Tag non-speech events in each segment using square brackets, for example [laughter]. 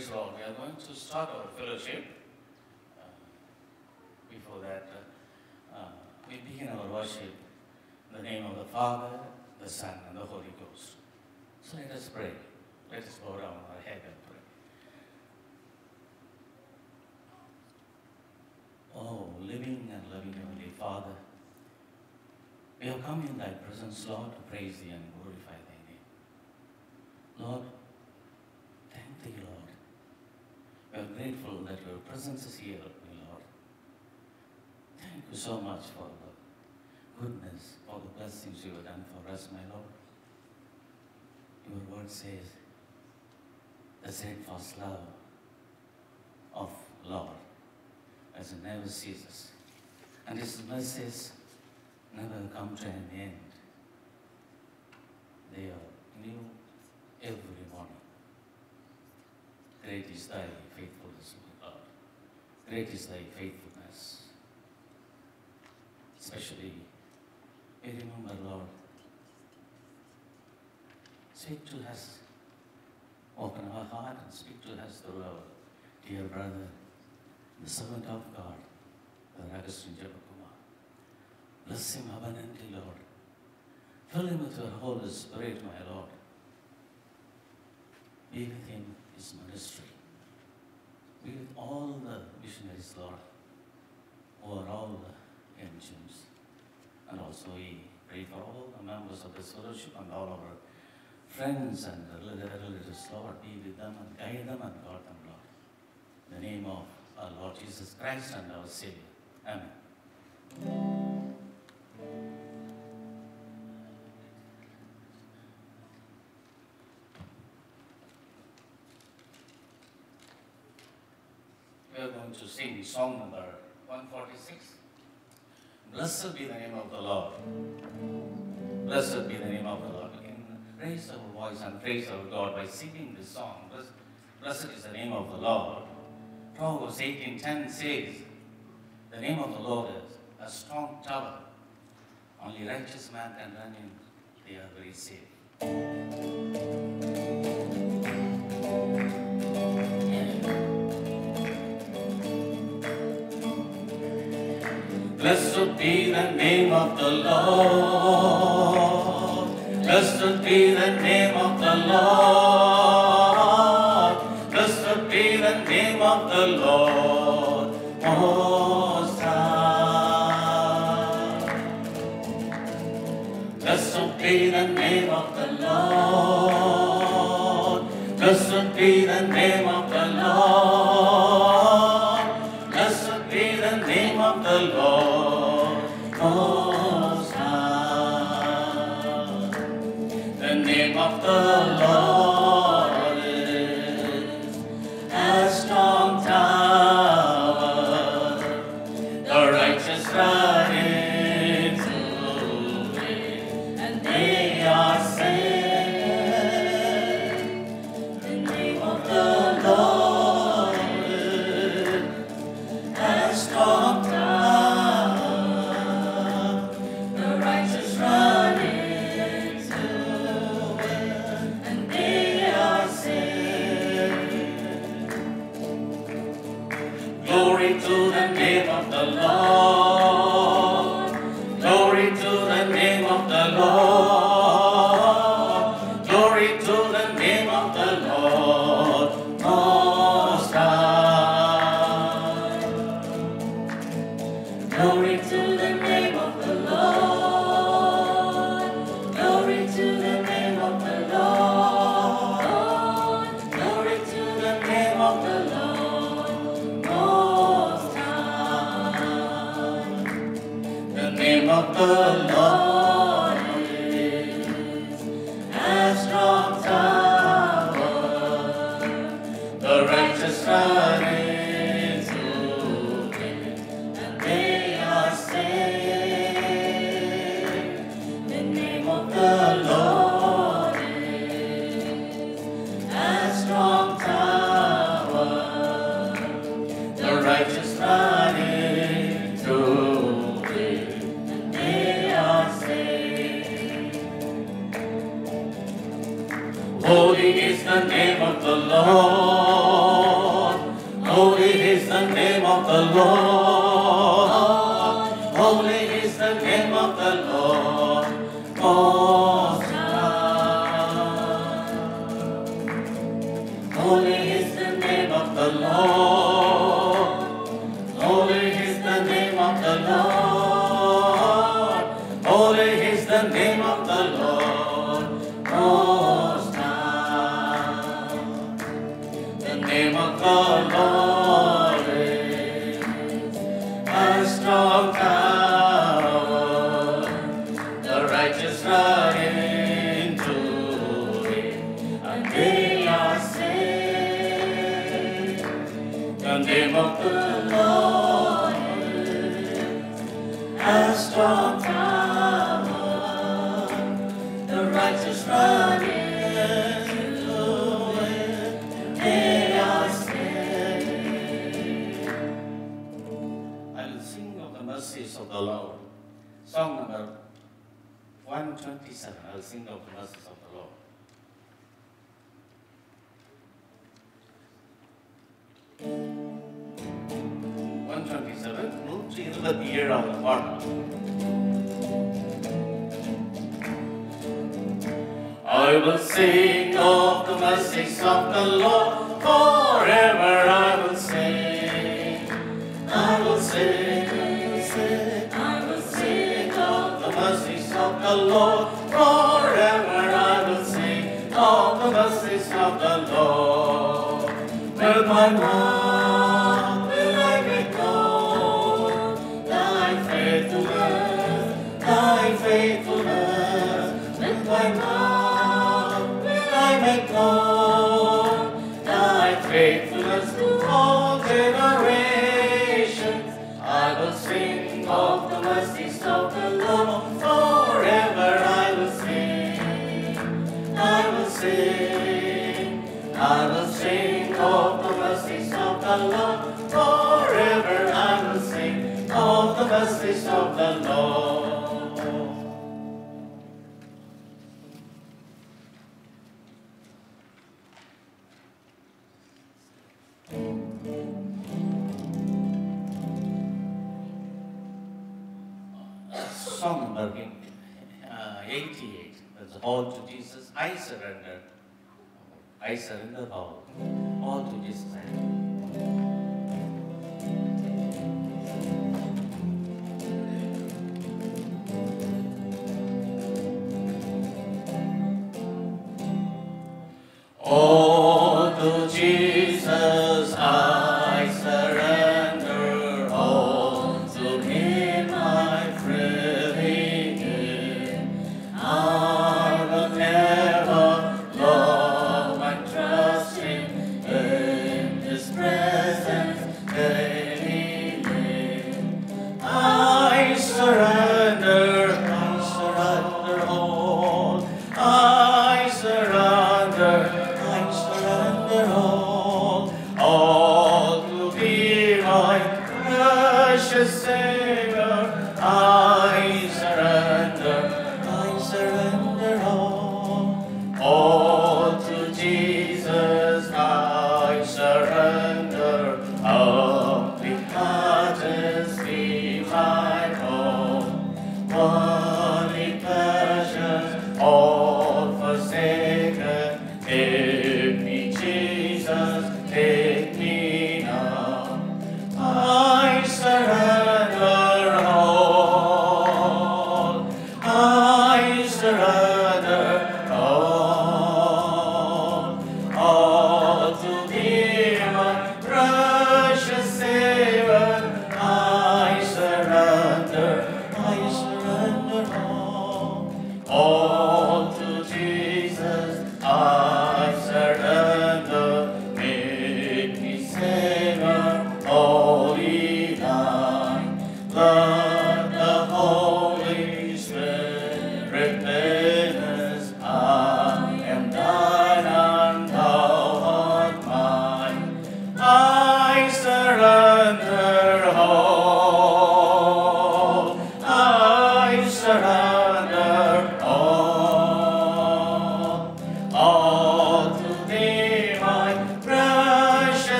Praise the Lord. We are going to start our fellowship. Uh, before that, uh, uh, we begin our worship in the name of the Father, the Son, and the Holy Ghost. So let us pray. Let us bow down our head and pray. Oh, living and loving Heavenly Father, we have come in Thy presence, Lord, to praise Thee and glorify Thy name. Lord, thank Thee, Lord. We are grateful that Your presence is here, my Lord. Thank you so much for the goodness, for the blessings You have done for us, my Lord. Your word says, the steadfast love of Lord as it never ceases. And His mercies never come to an end. They are new every morning. Great is thy faithfulness. Great is thy faithfulness. Especially, we remember, Lord, speak to us, open our heart and speak to us through our dear brother, the servant of God, Brother Augustine Jebakumar. Bless him abundantly, Lord. Fill him with your Holy Spirit, my Lord. Be with him, his ministry. With all the missionaries, Lord, who all the engines. And also we pray for all the members of this fellowship and all our friends and relatives, Lord. Be with them and guide them and guard them, Lord. In the name of our Lord Jesus Christ and our Savior. Amen. We are going to sing song number 146. Blessed be the name of the Lord. Blessed be the name of the Lord. We can raise our voice and praise our God by singing this song. Blessed, blessed is the name of the Lord. Proverbs 18.10 says, The name of the Lord is a strong tower. Only righteous man can run in. They are very safe. Blessed be the name of the Lord. Blessed be the name of the Lord. Of the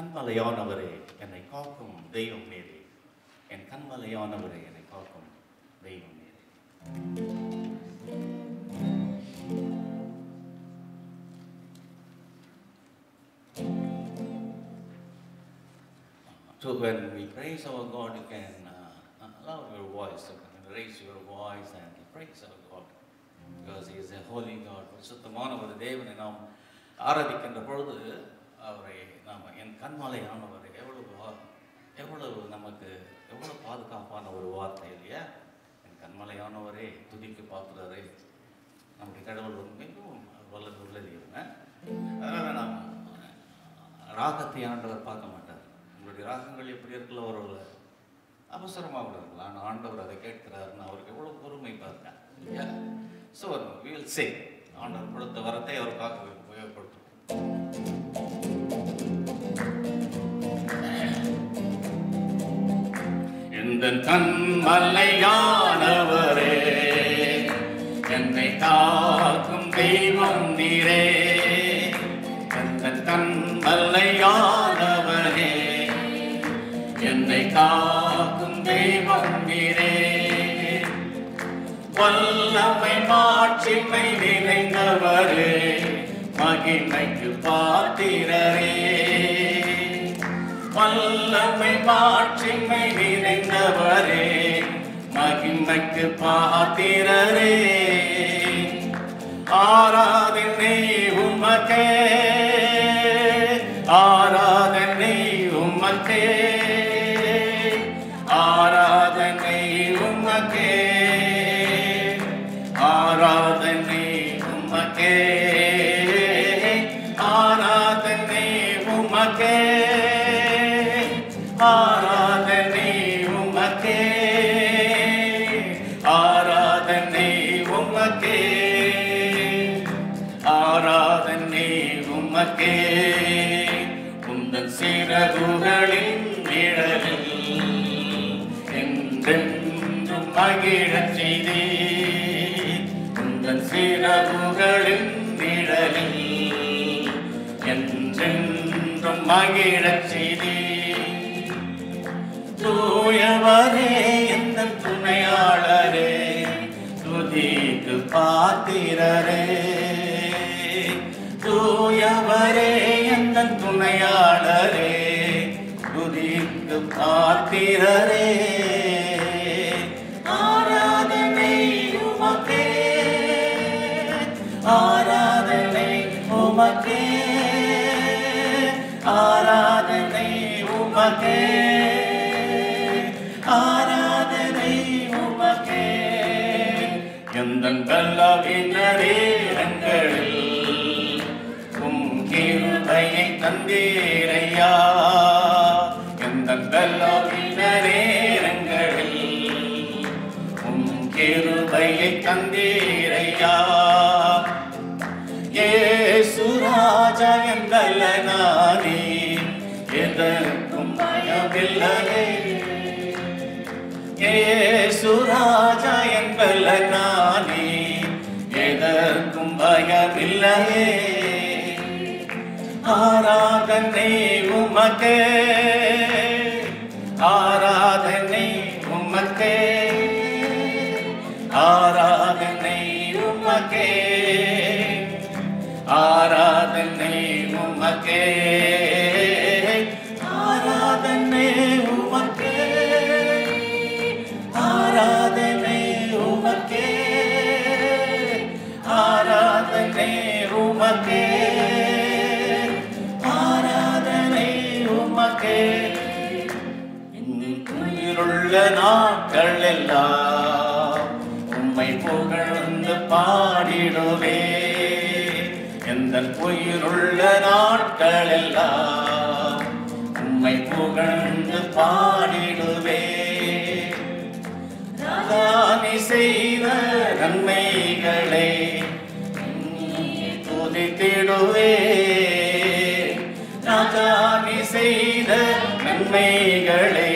கண்மலையானவரே என்னை காக்கும் தெய்வம் நீரே என் கண்மலையானவரே என்னை காக்கும் தெய்வம் நீரே So when we praise our God, you can uh, allow your voice, you can raise your voice and praise our God. Because He is a holy God. சுத்தமான ஒரு தேவனை நாம் ஆராதிக்கின்ற பொழுது அவரை நாம் என் கண்மலையானவர் எவ்வளவு எவ்வளவு நமக்கு எவ்வளவு பாதுகாப்பான ஒரு வார்த்தை இல்லையா? என் கண்மலையானவரே துதிக்கு பார்க்குறாரு நம்முடைய கடவுள் மிகவும் வல்லது உள்ளது அதனால் நாம் ராகத்தை ஆண்டவர் பார்க்க மாட்டார். உங்களுடைய ராகங்கள் எப்படி இருக்குல்ல ஒரு அவசரமாக கூட இருக்கலாம். ஆனால் ஆண்டவர் அதை கேட்கிறாருன்னு அவருக்கு எவ்வளோ பொறுமை பாருங்க இல்லையா? ஸோ வில் சே ஆண்டவர் கொடுத்த வரத்தை அவருக்காக உபயோகப்படுத்தும் இந்த கண்மலையானவரே என்னை தாக்கும் தெய்வம் நீரே. இந்த கண்மலையானவரே என்னை காக்கும் தெய்வம் நீரே. வல்லமை மாட்சிமை நிறைந்தவரே மகிமைக்கு பாத்திரரே. வல்லமை மாட்சிமை நிறைந்தவரே மகிமைக்கு பாத்திரரே. ஆராதனை உமக்கே ஆராதனை உமக்கே. ஆராதனை மகிழச் செய்தே. தூயவரே எந்த துணையாளரே துதிக்கு பாத்திரரே. தூயவரே எந்த துணையாளரே துதிக்கு பாத்திரரே. ஆராதனை உமக்கே ஆராதனை உமக்கே. ஆராதனை உமகே ஆராதனை உமகே எந்தன் கல்லாவினரே எங்களில் உம் கிருபையை தந்தீரையா. எந்தன் கல்லாவினரே எங்களில் உம் கிருபையை தந்தீரையா. ஏசுராஜ எங்கள் நானே. எதற்கும் பயமில்லையே. ஏசு என்பல்ல நானே. எதற்கும் பயமில்லையே. ஆராதனை உமக்கே. ஆராதனை உமக்கே. ஆராதனை உமக்கே. ஆராதனை உமக்கே. உயிருள்ள நாட்கள் எல்லாம் உம்மை புகழ்ந்து பாடிடுவே. எந்த உயிருள்ள நாட்கள் எல்லாம் உம்மை புகழ்ந்து பாடிடுவே ராணி செய்த நன்மைகளை துதித்திடுவே. ராஜாணி செய்த நன்மைகளை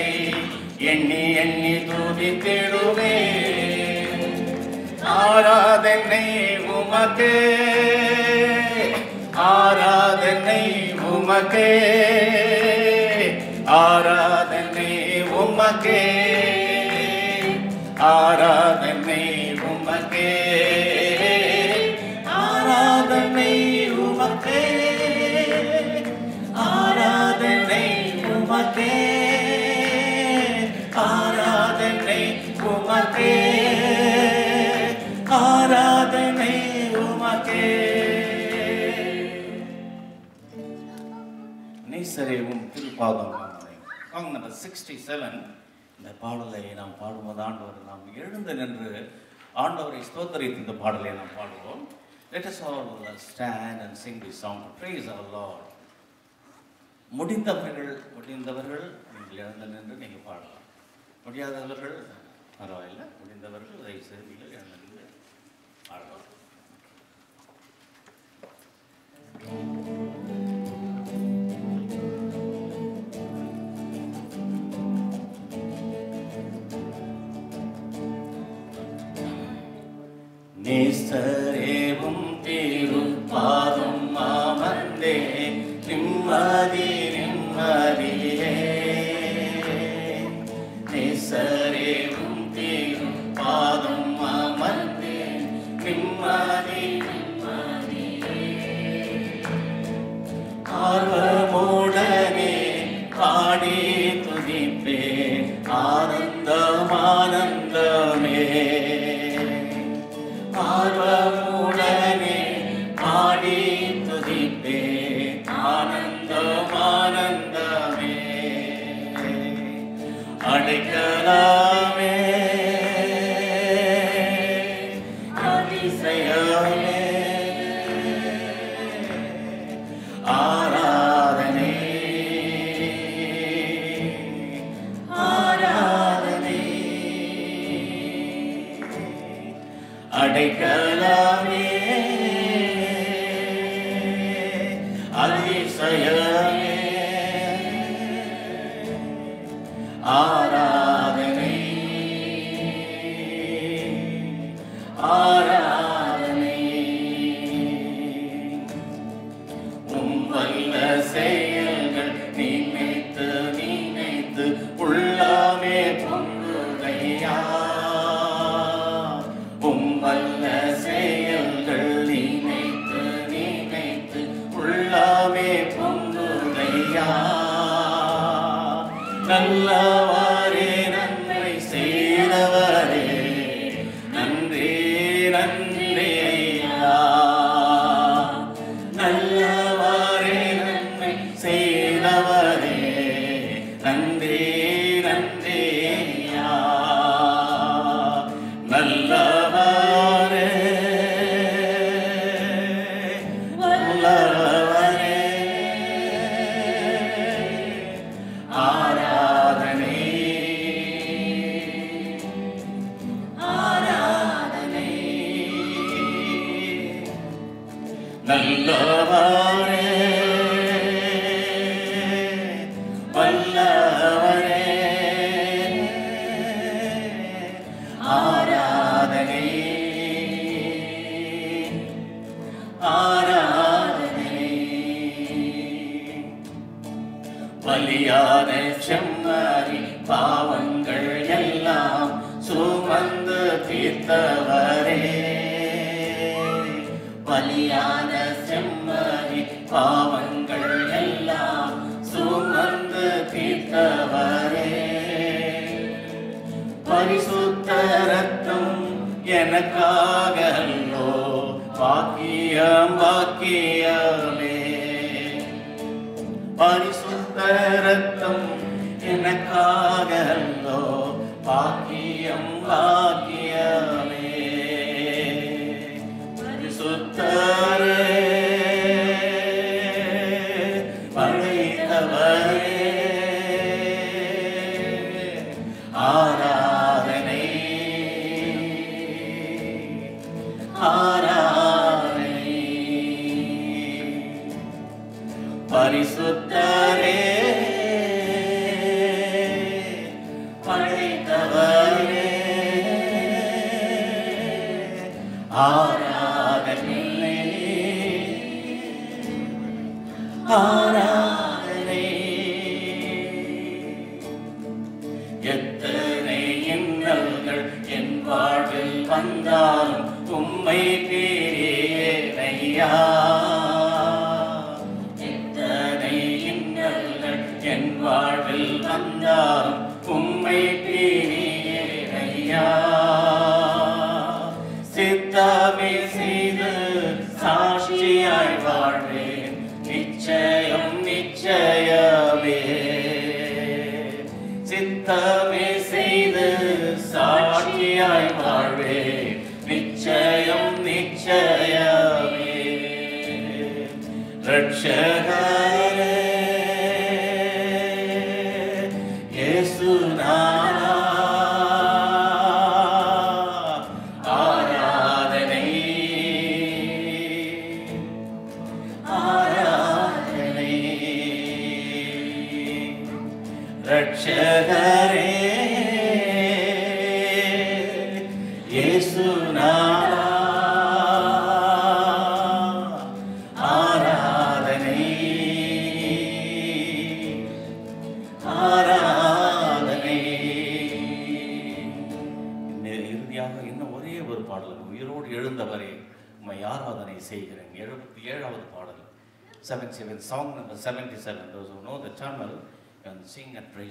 எண்ணி எண்ணி துதித்திடுவே. ஆராதனை உமக்கே ஆராதனை உமக்கே. ஆராதனை உமக்கே ஆராதனை உமக்கே ஆராதனை உமக்கே ஆராதனை உமக்கே ஆராதனை உமக்கே ஆராதனை உமக்கே நேசரே உம் திருப்பாதம் சாங் நம்பர் சிக்ஸ்டி செவன் இந்த பாடலை நாம் பாடும்போது ஆண்டவர் நாம் எழுந்து நின்று ஆண்டவரை ஸ்தோத்தரித்து இந்த பாடலை நாம் பாடுவோம். Let us all stand and sing this song. To praise our முடிந்தவர்கள் முடிந்தவர்கள் நீங்கள் எழுந்து நின்று நீங்கள் பாடலாம். முடியாதவர்கள் பரவாயில்லை. முடிந்தவர்கள் தயவு செய்து நீங்கள் Madinah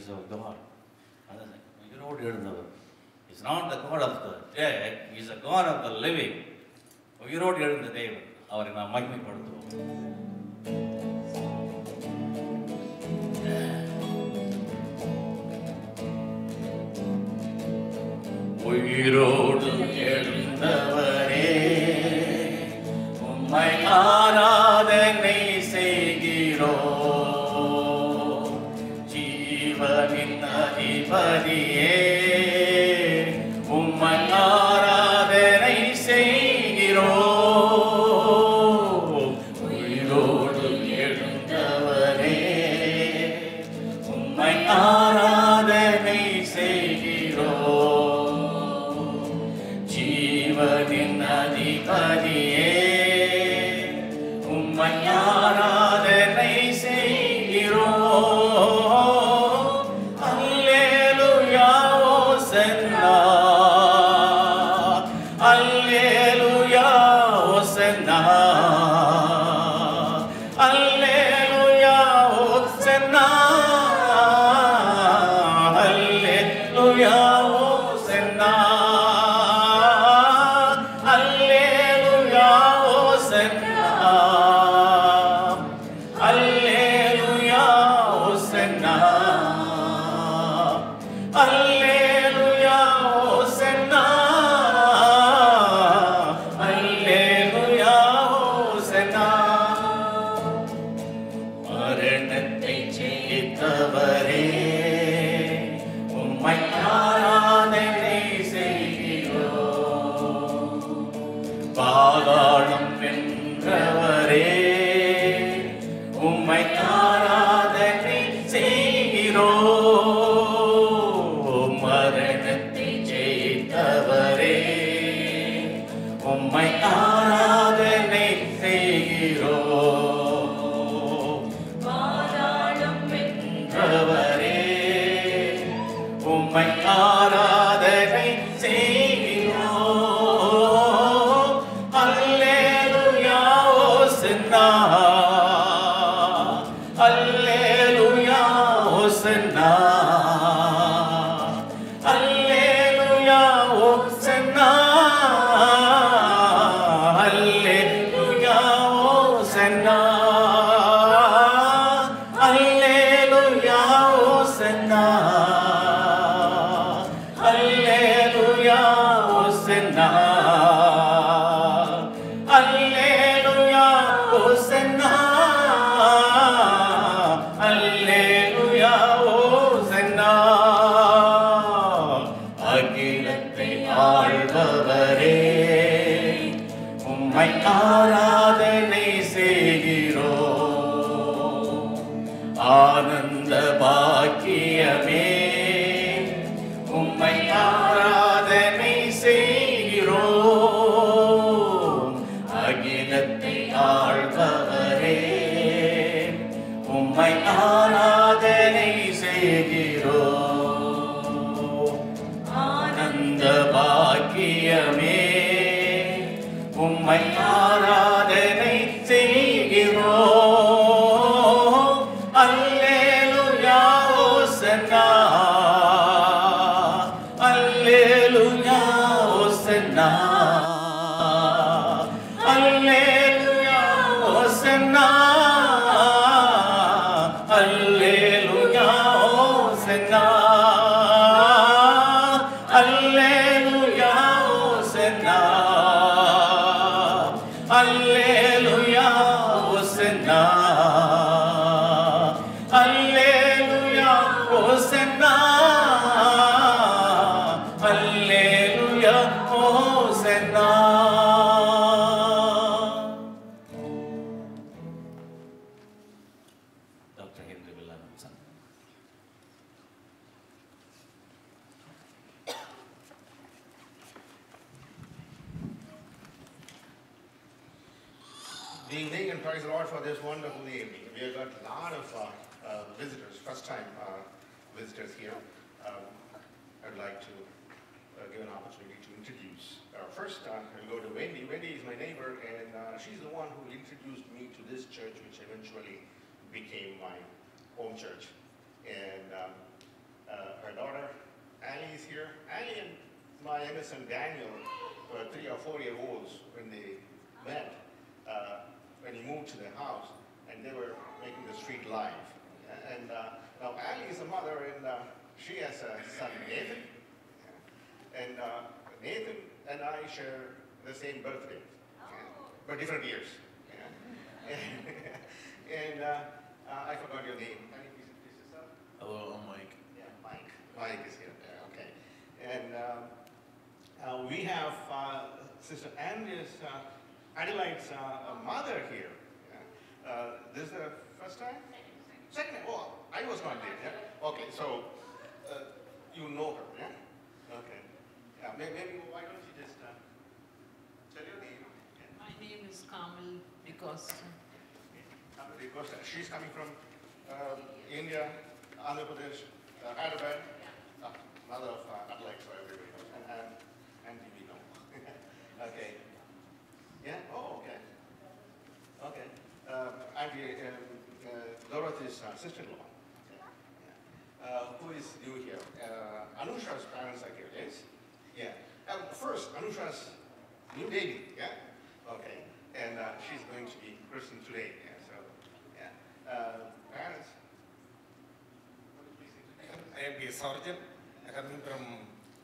இஸ் அவர் காட் அதான் ஈரோடு எழுந்தவர் is not the God of the dead is the God of the living உயிரோடு எழுந்த தேவன் அவரை நாம் மகிமைப்படுத்துவோம். உயிரோ which eventually became my home church. And um, uh, her daughter, Annie, is here. Annie and my youngest son, Daniel, were three or four year olds when they met uh, when he moved to the house, and they were making the street live. And uh, now Ali is a mother, and uh, she has a son Nathan, and uh, Nathan and I share the same birthday, but different years. [laughs] [laughs] and uh, uh, I forgot your name. Can you please introduce yourself? Hello, I'm Mike. Yeah, Mike. Mike is here. Yeah, okay. And um, uh, we have uh, Sister Andrea's, uh, Adelaide's uh, mother here. Yeah. Uh, this is the first time? Second. time. Oh, I was not there. Yeah. Okay. So uh, you know her. Yeah. Okay. Yeah. Maybe, maybe why don't you just uh, tell your name? Yeah. My name is Kamal because Uh, Because she's coming from uh, India, Andhra Pradesh, uh, Hyderabad, uh, mother of uh, Adelaide, so everybody knows, and, and, and we know. [laughs] okay. Yeah, oh, okay. Okay. Um, Auntie, um, uh, Dorothy's uh, sister-in-law. Uh, who is new here? Uh, Anusha's parents are here, yes? Yeah. Um, first, Anusha's new baby, yeah? Okay. And uh, she's going to be christened today, yeah. Uh, parents? Would you please introduce I am a surgeon coming from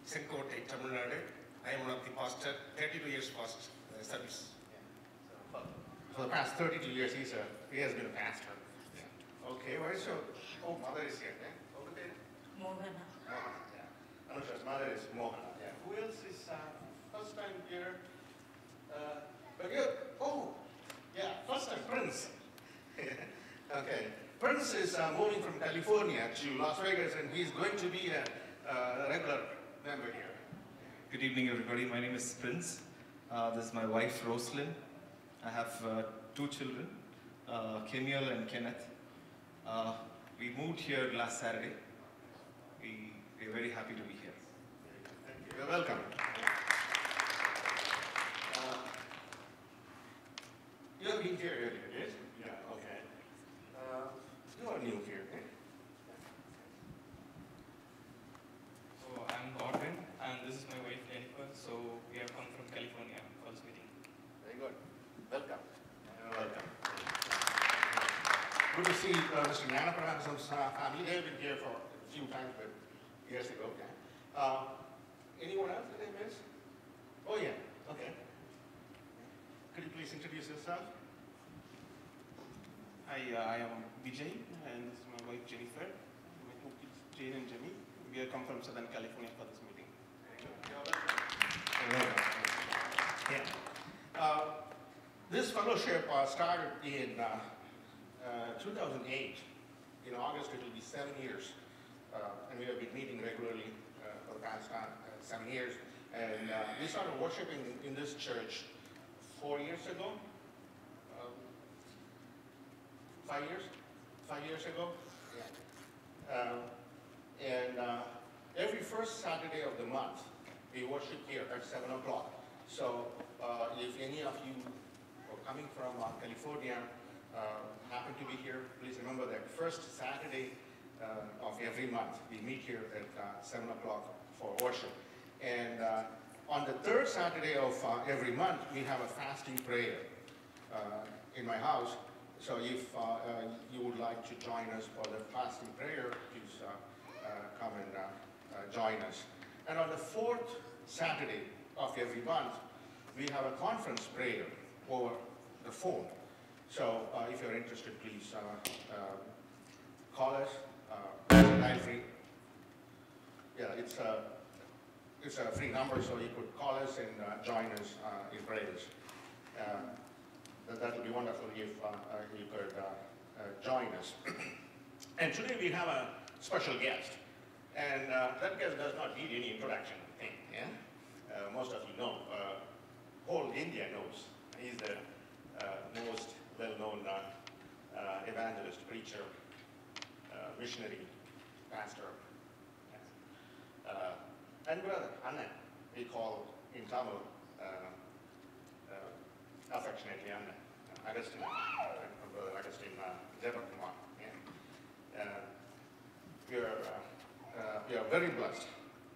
Senkote, Tamil Nadu. I am one of the pastor, 32 years past uh, service. For for the past 32 years, he's a, he has been a pastor. Yeah. Okay, where is your, oh, mother is here, yeah? Over there? Mohana. Mohana, yeah. Anusha's mother is Mohana, yeah. Who else is uh, first time here? Uh, but you, oh, [laughs] Okay. Prince is uh, moving from California to Las Vegas, and he's going to be a, a regular member here. Good evening, everybody. My name is Prince. Uh, this is my wife, Roslyn. I have uh, two children, uh, Kemuel and Kenneth. Uh, we moved here last Saturday. We, we're very happy to be here. Thank you. You're welcome. Uh, You have been here earlier, yes? Yeah, okay. Uh, You are new here? So I'm Gordon and this is my wife Jennifer. So we have come from California for this meeting. Very good. Welcome. You're welcome. Good to see uh, Mr. Gnanaprana and some uh, family. They've been here for a few times, but years ago, okay. Uh, Anyone else that I missed? Oh, yeah, okay. Could you please introduce yourself? Hi, uh, I am Vijay, and this is my wife Jennifer. My two kids, Jane and Jimmy. We have come from Southern California for this meeting. Yeah. Uh, This fellowship uh, started in uh, uh, 2008. In August, it will be seven years. Uh, And we have been meeting regularly for the past seven years. And we started worshiping in this church four years ago. Um, Five years? Five years ago? Yeah. Um, And uh, every first Saturday of the month, we worship here at seven o'clock. So uh, if any of you are coming from uh, California, uh, happen to be here, please remember that first Saturday uh, of every month, we meet here at uh, seven o'clock for worship. And uh, on the third Saturday of uh, every month, we have a fasting prayer uh, in my house. So if uh, uh, you would like to join us for the fasting prayer, please uh, uh, come and uh, join us. And on the fourth Saturday of every month, we have a conference prayer over the phone. So if you're interested, please call us. Yeah, it's a, it's a free number, so you could call us and join us in prayers. That would be wonderful if uh, uh, you could uh, join us. [clears throat] and today we have a special guest. And that guest does not need any introduction, I think, yeah? Most of you know, whole India knows. He's the most well-known uh, evangelist, preacher, uh, missionary, pastor. Yes. Uh, and brother, Anna, we call in Tamil, affectionately Anna, Jebakumar. Yeah. Uh, we are, uh, uh, we are very blessed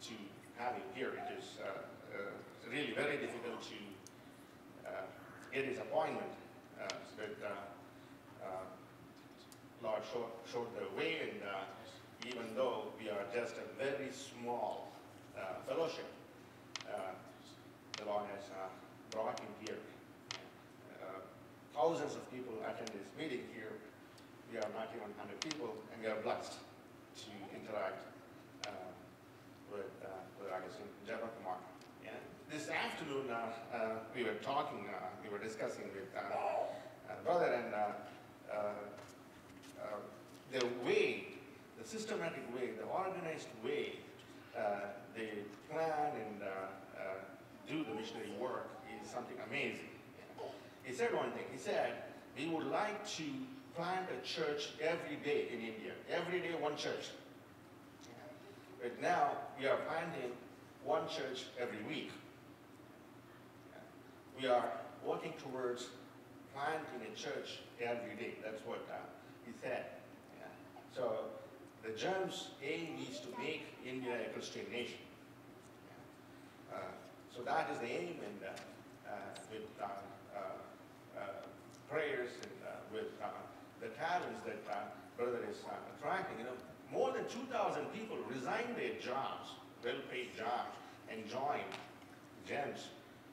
to have him here. It is uh, uh, really very difficult to uh, get his appointment, but Lord showed, showed the way, and uh, even though we are just a very small fellowship, the Lord has brought him here. Thousands of people attend this meeting here. We are not even 100 people, and we are blessed to interact uh, with, uh, with Augustine Jebakumar. Yeah. This afternoon, uh, uh, we were talking, uh, we were discussing with uh, brother and uh, uh, uh, the way, the systematic way, the organized way uh, they plan and do the missionary work is something amazing. He said one thing, he said, we would like to plant a church every day in India, every day one church. But now we are planting one church every week. We are working towards planting a church every day. That's what uh, he said. Yeah. So the GEMS aim is to make India a Christian nation. Yeah. Uh, so that is the aim, and uh, uh, with uh, uh, uh, prayers and uh, with uh, the talents that uh, brother is uh, attracting, you know, more than 2,000 people resigned their jobs, well-paid jobs, and joined GEMS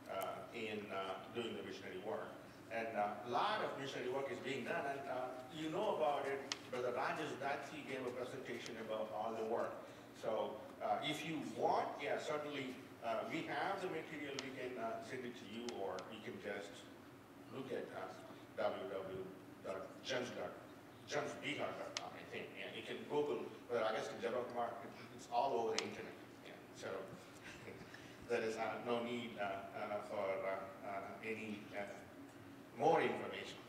uh, in uh, doing the missionary work. And uh, a lot of missionary work is being done, and uh, you know about it. Brother Rajesh Dati gave a presentation about all the work. So uh, if you want, yeah, certainly uh, we have the material. We can uh, send it to you, or you can just look at uh, thing. Yeah, you can Google, well, I guess in general market, it's all over the internet. Yeah, so there is uh, no need uh, uh, for uh, uh, any uh, more information.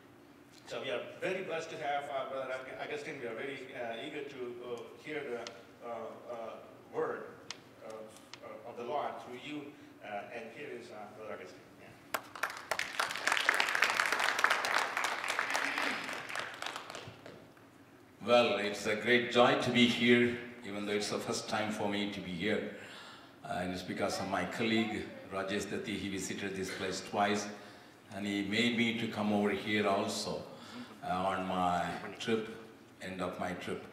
So we are very blessed to have Brother Augustine. We are very eager to hear the word of, of, the Lord through you. and here is Brother Augustine. Well, it's a great joy to be here, even though it's the first time for me to be here. Uh, and it's because of my colleague, Rajesh Datti. He visited this place twice, and he made me to come over here also uh, on my trip, end of my trip.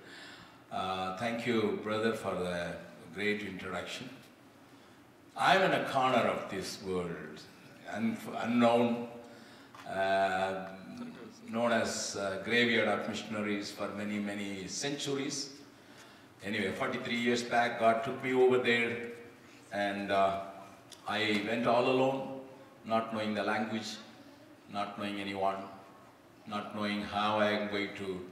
Uh, thank you, brother, for the great introduction. I'm in a corner of this world, un- unknown, uh, known as uh, graveyard of missionaries for many, many centuries. Anyway, 43 years back, God took me over there, and uh, I went all alone, not knowing the language, not knowing anyone, not knowing how I am going to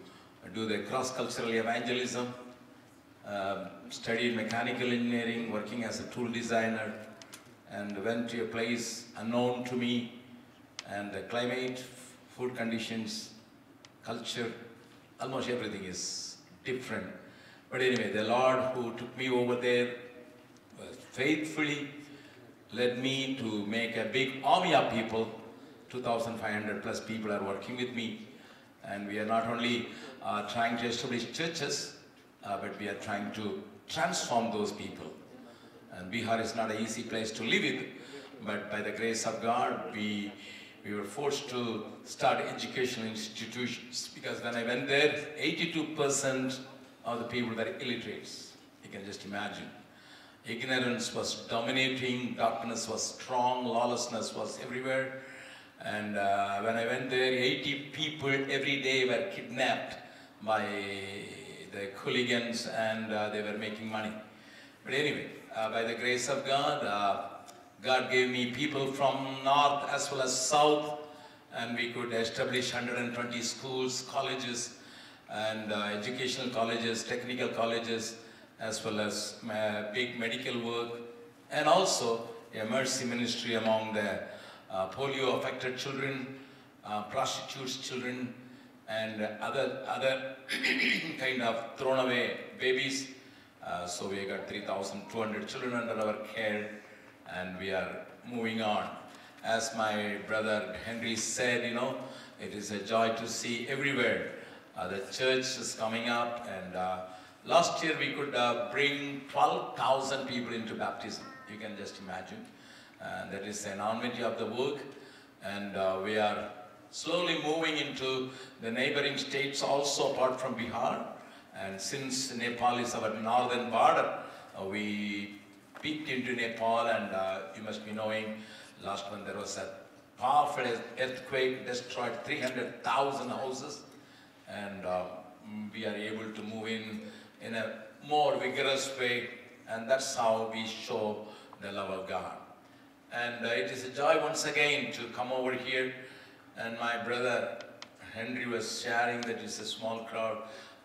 do the cross-cultural evangelism, uh, studied mechanical engineering, working as a tool designer, and went to a place unknown to me, and the climate, food conditions, culture, almost everything is different. But anyway, the Lord who took me over there faithfully led me to make a big army of people. 2,500 plus people are working with me. And we are not only uh, trying to establish churches, uh, but we are trying to transform those people. And Bihar is not an easy place to live in, but by the grace of God, we, we were forced to start educational institutions because when I went there, 82% of the people were illiterates. You can just imagine. Ignorance was dominating, darkness was strong, lawlessness was everywhere. And uh, when I went there, 80 people every day were kidnapped by the hooligans and uh, they were making money. But anyway, uh, by the grace of God, uh, God gave me people from north as well as south, and we could establish 120 schools, colleges, and uh, educational colleges, technical colleges, as well as uh, big medical work, and also a mercy ministry among the uh, polio-affected children, uh, prostitutes children, and other other [coughs] kind of thrown away babies. Uh, so we got 3,200 children under our care, and we are moving on. As my brother Henry said, you know, it is a joy to see everywhere. Uh, the church is coming up, and uh, last year we could uh, bring 12,000 people into baptism. You can just imagine. That is an enormity of the work, and uh, we are slowly moving into the neighboring states also apart from Bihar. And since Nepal is our northern border, uh, we peeked into Nepal and uh, you must be knowing last month there was a powerful earthquake, destroyed 300,000 houses and uh, we are able to move in in a more vigorous way and that's how we show the love of God. And uh, it is a joy once again to come over here and my brother Henry was sharing that it's a small crowd.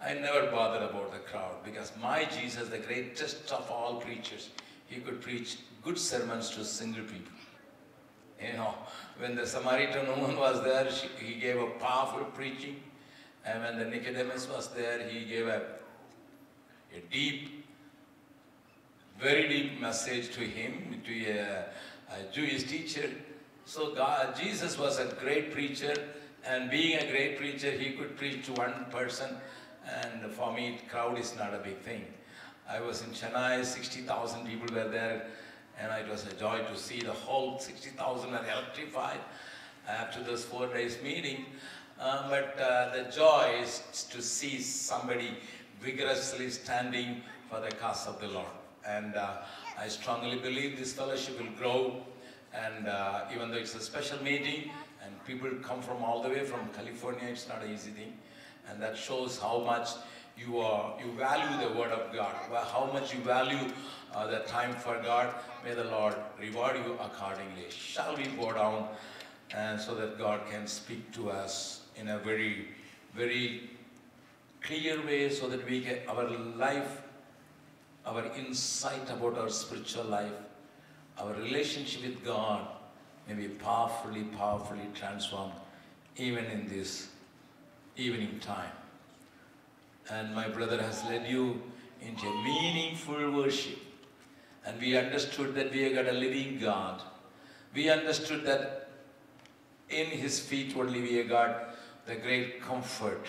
I never bothered about the crowd because my Jesus, the greatest of all preachers, he could preach good sermons to single people. You know, when the Samaritan woman was there, she, he gave a powerful preaching. And when the Nicodemus was there, he gave a, a deep, very deep message to him, to a, a Jewish teacher. So God, Jesus was a great preacher, and being a great preacher, he could preach to one person. And for me, crowd is not a big thing. I was in Chennai, 60,000 people were there, and it was a joy to see the whole 60,000 were electrified after this four days meeting. Uh, but uh, the joy is to see somebody vigorously standing for the cause of the Lord. And uh, I strongly believe this fellowship will grow. And uh, even though it's a special meeting and people come from all the way from California, it's not an easy thing. And that shows how much you are you value the word of God, how much you value uh, the time for God. May the Lord reward you accordingly. Shall we bow down and so that God can speak to us in a very, very clear way so that we get our life, our insight about our spiritual life, our relationship with God may be powerfully, powerfully transformed even in this evening time. And my brother has led you into meaningful worship. And we understood that we have got a living God. We understood that in His feet only we have got the great comfort.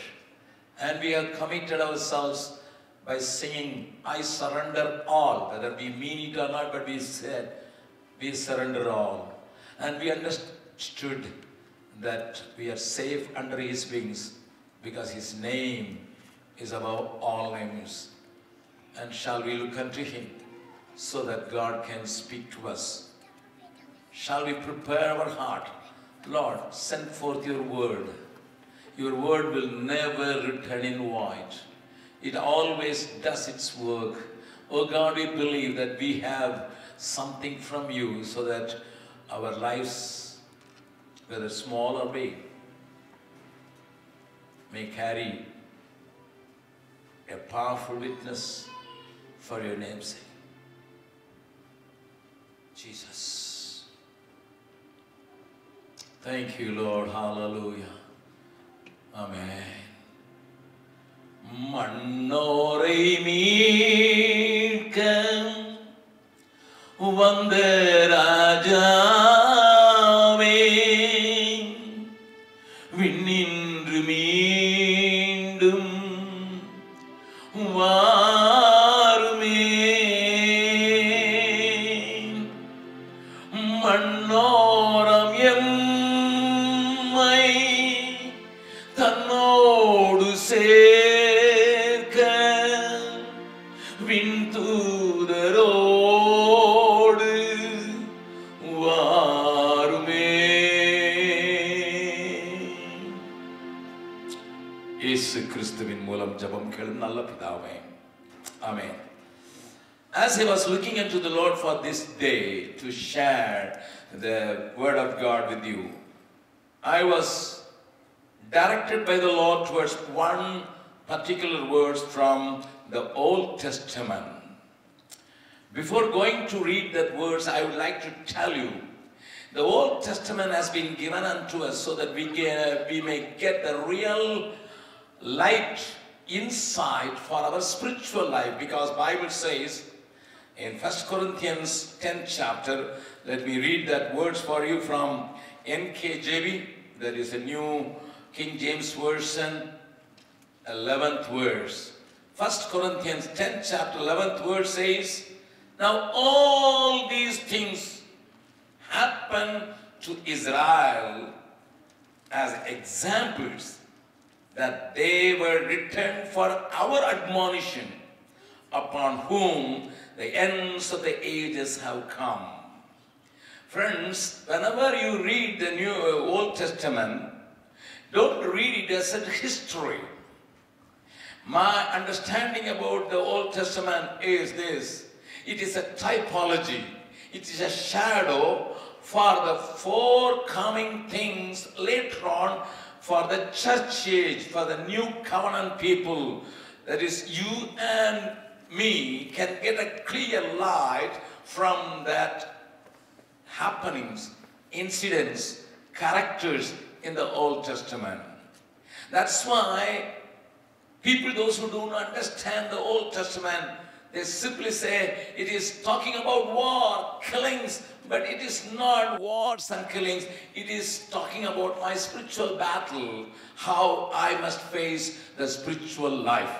And we have committed ourselves by singing, I surrender all, whether we mean it or not, but we said, we surrender all. And we understood that we are safe under His wings because His name is above all names. And shall we look unto Him so that God can speak to us? Shall we prepare our heart? Lord, send forth your word. Your word will never return in void. It always does its work. Oh God, we believe that we have something from you so that our lives, whether small or big, may carry a powerful witness for your name's sake. Jesus. Thank you, Lord. Hallelujah. Amen. மண்ணோரை மீட்க வந்த ராஜாவே was looking into the Lord for this day to share the word of God with you, I was directed by the Lord towards one particular verse from the Old Testament. Before going to read that verse, I would like to tell you the Old Testament has been given unto us so that we, can, uh, we may get the real light insight for our spiritual life because Bible says in 1 Corinthians 10th chapter, let me read that words for you from NKJV, that is a new King James Version, 11th verse. 1 Corinthians 10th chapter, 11th verse says, Now all these things happen to Israel as examples that they were written for our admonition, upon whom the ends of the ages have come. Friends, whenever you read the New uh, Old Testament, don't read it as a history. My understanding about the Old Testament is this. It is a typology. It is a shadow for the forthcoming things later on for the church age, for the new covenant people. That is, you and me can get a clear light from that happenings, incidents, characters in the Old Testament. That's why people, those who don't understand the Old Testament, they simply say it is talking about war, killings, but it is not wars and killings. It is talking about my spiritual battle, how I must face the spiritual life.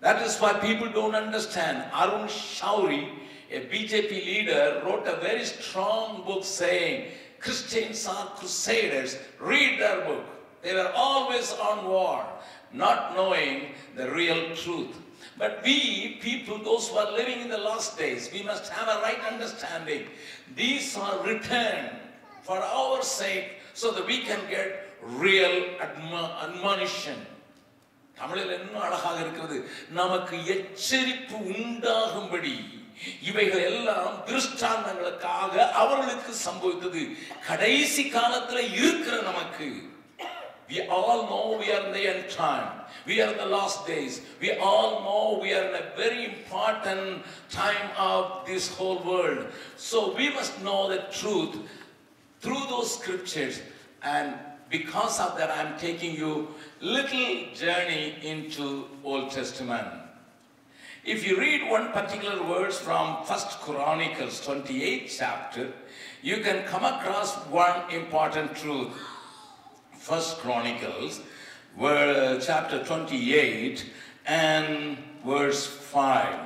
That is why people don't understand. Arun Shourie, a BJP leader, wrote a very strong book saying, Christians are crusaders. Read their book. They were always on war, not knowing the real truth. But we, people, those who are living in the last days, we must have a right understanding. These are written for our sake so that we can get real admo- admonition. தமிழில் இன்னும் அழகாக இருக்கிறது நமக்கு எச்சரிப்பு உண்டாகும்படி இவைகள் எல்லாம் திருஷ்டாந்தங்களுக்காக அவர்களுக்கு சம்பவித்தது கடைசி காலத்துல இருக்கிற நமக்கு We all know we are in the end time. We are in the last days. We all know we are in a very important time of this whole world. So we must know the truth. through those scriptures and because of that I'm taking you little journey into Old Testament. If you read one particular verse from First Chronicles 28 chapter, you can come across one important truth. First Chronicles, where, uh, chapter 28 and verse 5.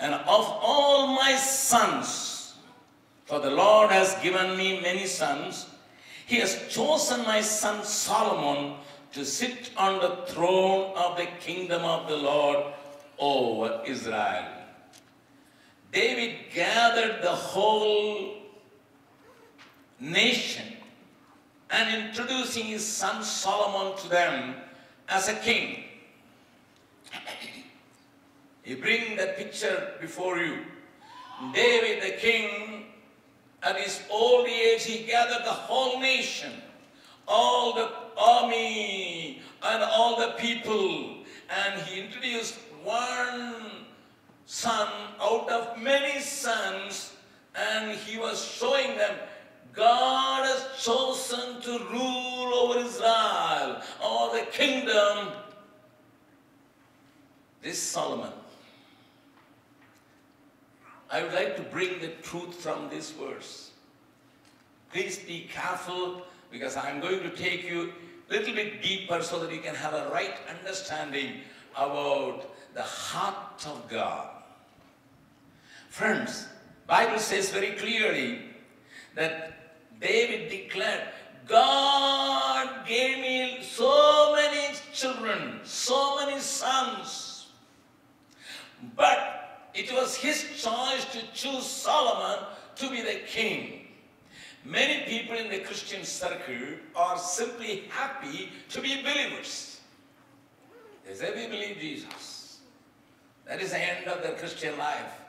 And of all my sons, for the Lord has given me many sons, he has chosen my son Solomon to sit on the throne of the kingdom of the Lord over Israel. David gathered the whole nation and introducing his son Solomon to them as a king. You bring that picture before you. David the king, at his old age, he gathered the whole nation, all the army and all the people, and he introduced one son out of many sons, and he was showing them God has chosen to rule over Israel or the kingdom. This Solomon. I would like to bring the truth from this verse. Please be careful because I'm going to take you a little bit deeper so that you can have a right understanding about the heart of God. Friends, Bible says very clearly that David declared, God gave me so many children, so many sons. But it was his choice to choose Solomon to be the king. Many people in the Christian circle are simply happy to be believers. They say, believe Jesus. That is the end of their Christian life.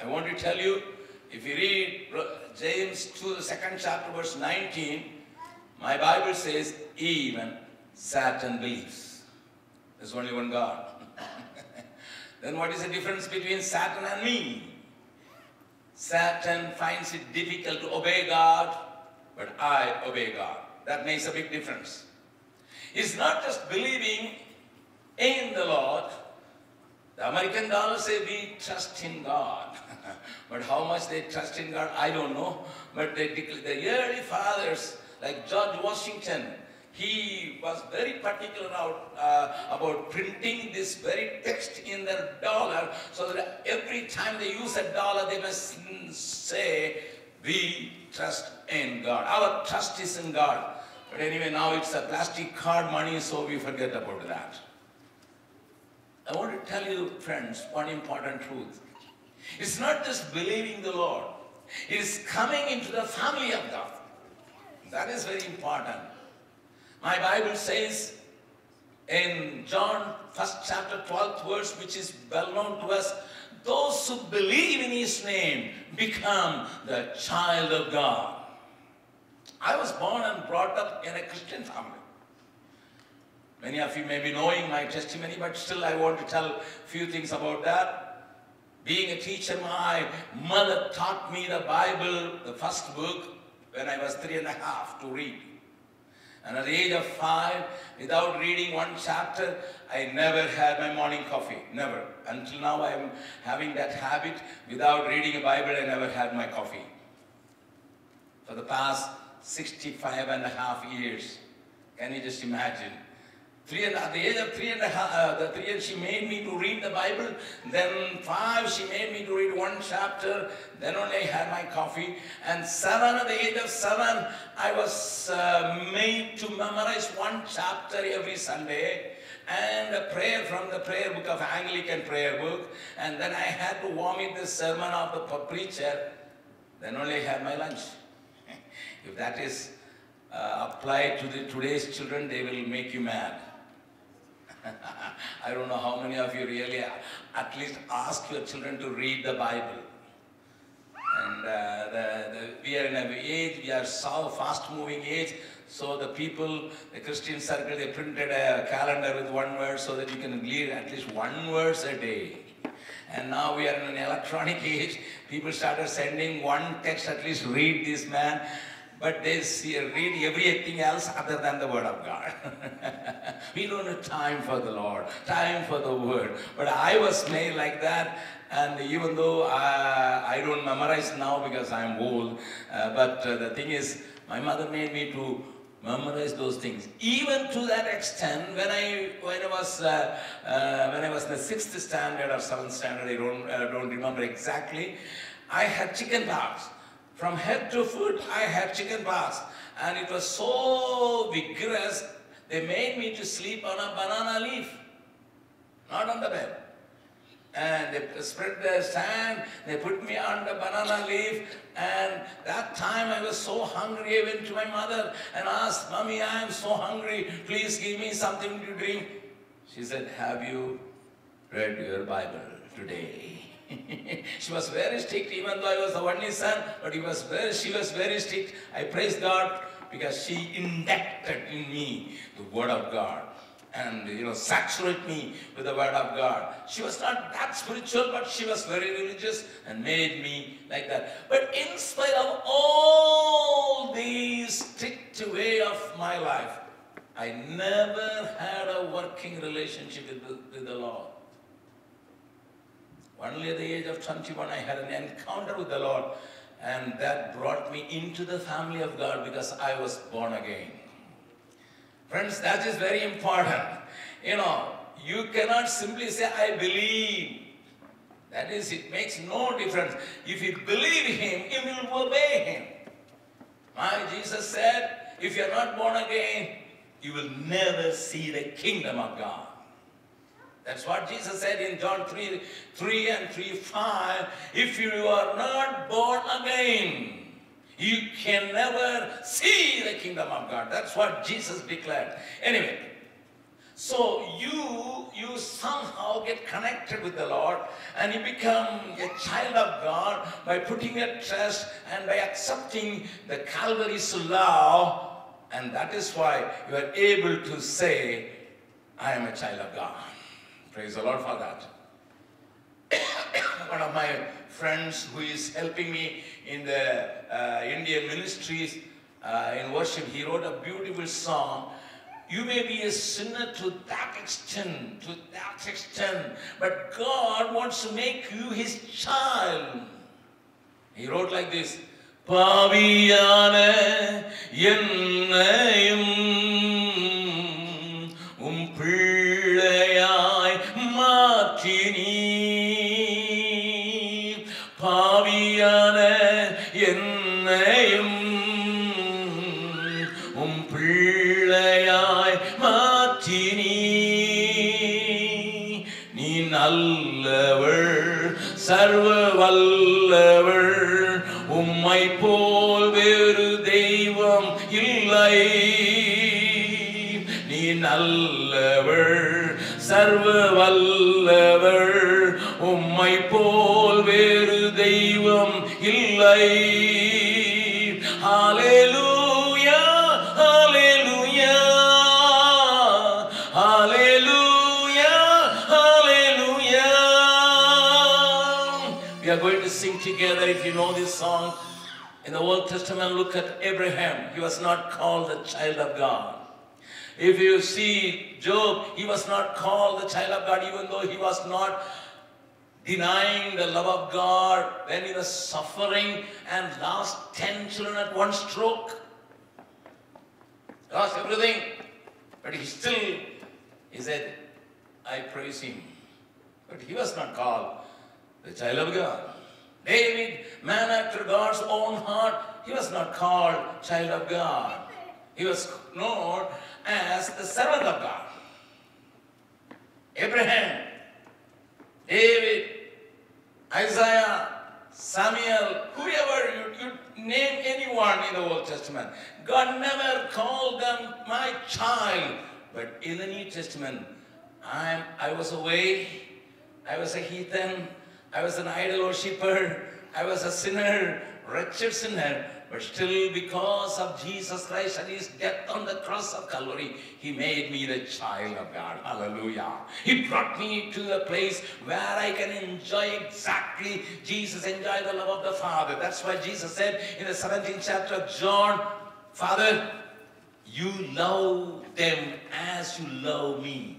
I want to tell you, if you read James 2, the second chapter, verse 19, my Bible says, even Satan believes. There's only one God. Then what is the difference between Satan and me? Satan finds it difficult to obey God, but I obey God. That makes a big difference. It's not just believing in the Lord. The American dollars say we trust in God. [laughs] but how much they trust in God, I don't know. But they the early fathers, like George Washington, he was very particular about, uh, about printing this very text in their dollar so that every time they use a dollar, they must say, we trust in God. Our trust is in God. But anyway, now it's a plastic card money, so we forget about that. I want to tell you, friends, one important truth. It's not just believing the Lord. It is coming into the family of God. That is very important. My Bible says in John 1st chapter 12th verse, which is well known to us, those who believe in his name become the child of God. I was born and brought up in a Christian family. Many of you may be knowing my testimony, but still I want to tell a few things about that. Being a teacher, my mother taught me the Bible, the first book, when I was three and a half to read. And at the age of five, without reading one chapter, I never had my morning coffee. Never. Until now, I am having that habit. Without reading a Bible, I never had my coffee. For the past 65 and a half years. Can you just imagine? Three and, at the age of three and a half, uh, the three years she made me to read the Bible. Then five, she made me to read one chapter. Then only I had my coffee. And seven, at the age of seven, I was uh, made to memorize one chapter every Sunday and a prayer from the prayer book of Anglican prayer book. And then I had to vomit the sermon of the preacher. Then only I had my lunch. [laughs] if that is uh, applied to the, today's children, they will make you mad. [laughs] I don't know how many of you really at least ask your children to read the Bible. And uh, the, the, we are in an age, we are so fast moving age, so the people, the Christian circle, they printed a calendar with one verse so that you can read at least one verse a day. And now we are in an electronic [laughs] age. People started sending one text, at least read this man. But they see, read everything else other than the word of God. [laughs] we don't have time for the Lord, time for the word. But I was made like that. And even though I, I don't memorize now because I'm old, uh, but uh, the thing is, my mother made me to memorize those things. Even to that extent, when I when I was uh, uh, when I was in the sixth standard or seventh standard, I don't uh, don't remember exactly. I had chicken pox. From head to foot, I had chicken pox, and it was so vigorous. They made me to sleep on a banana leaf, not on the bed. And they spread the sand, they put me on the banana leaf, and that time I was so hungry, I went to my mother and asked, Mommy, I am so hungry, please give me something to drink. She said, Have you read your Bible today? [laughs] she was very strict, even though I was the only son, but he was very, she was very strict. I praise God because she inducted in me the Word of God and you know saturate me with the word of God. She was not that spiritual, but she was very religious and made me like that. But in spite of all these strict way of my life, I never had a working relationship with the, with the Lord. Only at the age of 21, I had an encounter with the Lord, and that brought me into the family of God because I was born again. Friends, that is very important. You know, you cannot simply say, I believe. That is, it makes no difference. If you believe Him, you will obey Him. My Jesus said, if you are not born again, you will never see the kingdom of God. That's what Jesus said in John 3, 3 and 3, 5. If you are not born again, you can never see the kingdom of God. That's what Jesus declared. Anyway, so you you somehow get connected with the Lord and you become a child of God by putting your trust and by accepting the Calvary's love, and that is why you are able to say, I am a child of God. Praise the Lord for that. [coughs] One of my friends who is helping me in the uh, Indian ministries uh, in worship, he wrote a beautiful song. You may be a sinner to that extent, to that extent, but God wants to make you his child. He wrote like this, பாவியான என்னையும் நீ நல்லவள் சர்வ வல்லவள் உம்மை போல் வேறு தெய்வம் இல்லை ஹalleluya ஹalleluya ஹalleluya ஹalleluya we are going to sing together if you know this song in the Old Testament look at Abraham he was not called the child of God if you see Job, he was not called the child of God, even though he was not denying the love of God when he was suffering and lost 10 children at one stroke. Lost everything. But he still, he said, I praise him. But he was not called the child of God. David, man after God's own heart, he was not called child of God. He was known as the servant of God. Abraham, David, Isaiah, Samuel, whoever you, you name anyone in the Old Testament, God never called them my child. But in the New Testament, I'm, I was away, I was a heathen, I was an idol worshiper, I was a sinner, wretched sinner. But still, because of Jesus Christ and his death on the cross of Calvary, he made me the child of God. Hallelujah. He brought me to a place where I can enjoy exactly Jesus enjoyed the love of the Father. That's why Jesus said in the 17th chapter of John, Father, you love them as you love me.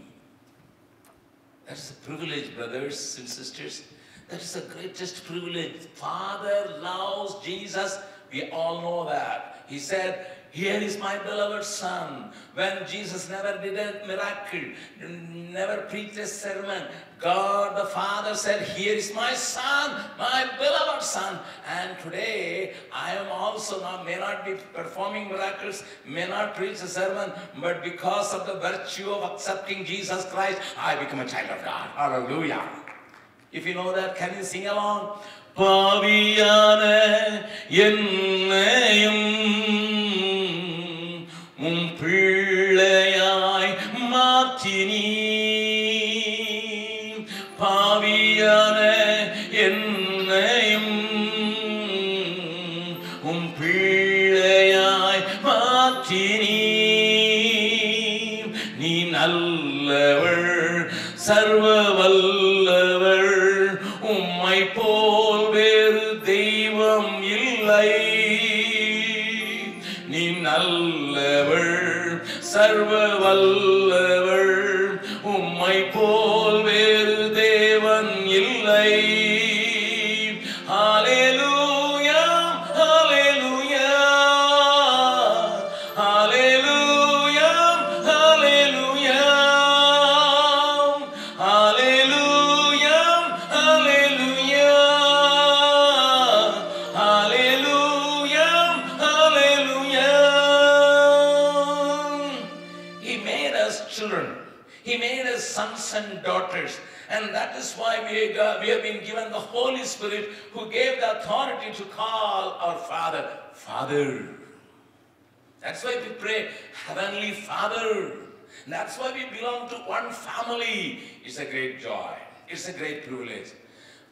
That's a privilege, brothers and sisters. That is the greatest privilege. Father loves Jesus. We all know that. He said, here is my beloved son. When Jesus never did a miracle, never preached a sermon, God the Father said, here is my son, my beloved son. And today, I am also now, may not be performing miracles, may not preach a sermon, but because of the virtue of accepting Jesus Christ, I become a child of God. Hallelujah. If you know that, can you sing along? பாவியான என்னையும் உம் பிள்ளையாய் மாற்றினீ. பாவியான என்னையும் உம் பிள்ளையாய் மாற்றினீ. நீ நல்லவள் சர்வ உம்மை போல் வேறு தெய்வம் இல்லை. நீ நல்லவள் சர்வ வல்லவள் authority to call our Father, Father. That's why we pray, Heavenly Father. That's why we belong to one family. It's a great joy. It's a great privilege.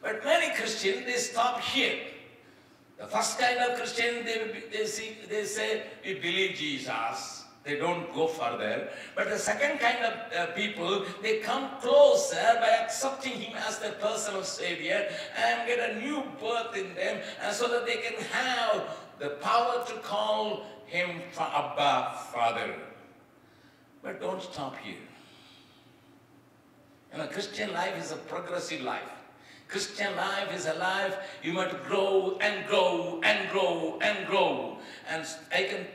But many Christians, they stop here. The first kind of Christian, they, they, see, they say, we believe Jesus. They don't go further. But the second kind of uh, people, they come closer by accepting Him as their personal Savior and get a new birth in them, and so that they can have the power to call Him Abba, Father. But don't stop here. You know, Christian life is a progressive life. Christian life is a life you must grow and grow and grow and grow. And I can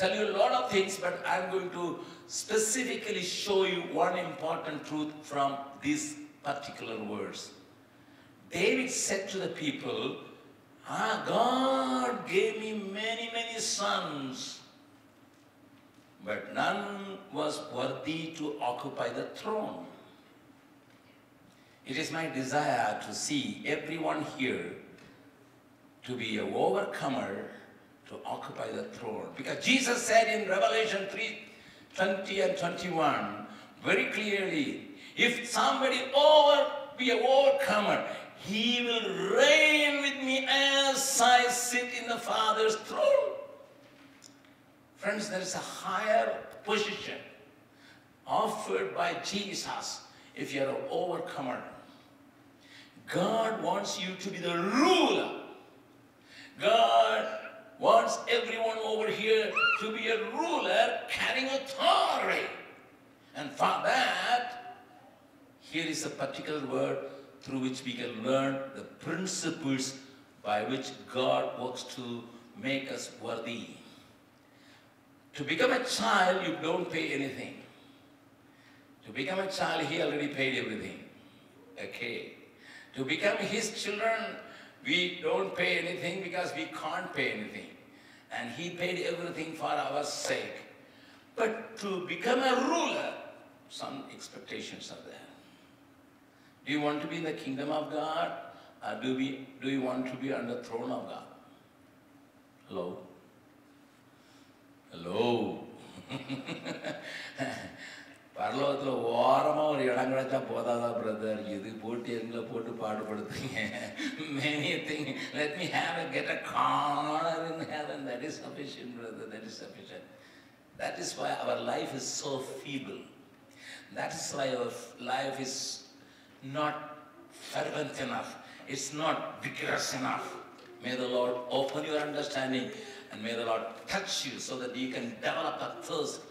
tell you a lot of things, but I'm going to specifically show you one important truth from these particular words. David said to the people, ah, God gave me many, many sons, but none was worthy to occupy the throne. It is my desire to see everyone here to be an overcomer to occupy the throne. Because Jesus said in Revelation 3 20 and 21 very clearly, if somebody over be an overcomer, he will reign with me as I sit in the Father's throne. Friends, there is a higher position offered by Jesus if you're an overcomer. God wants you to be the ruler. God wants everyone over here to be a ruler carrying authority. And for that, here is a particular word through which we can learn the principles by which God works to make us worthy. To become a child, you don't pay anything. To become a child, he already paid everything. Okay. To become his children, we don't pay anything because we can't pay anything. And he paid everything for our sake. But to become a ruler, some expectations are there. Do you want to be in the kingdom of God? Or do, we, do you want to be on the throne of God? Hello? Hello? [laughs] [laughs] பரலோகத்தில் ஓரமாக ஒரு இடம் இடம் கிடைச்சா போதாதா brother இது போட்டு எங்களை போட்டு பாடுபடுத்துங்க many thing let me have a get a corner in heaven that is sufficient brother that is sufficient that is why our life is so feeble that is why our life is not fervent enough it's not vigorous enough may the lord open your understanding and may the lord touch you so that you can develop a thirst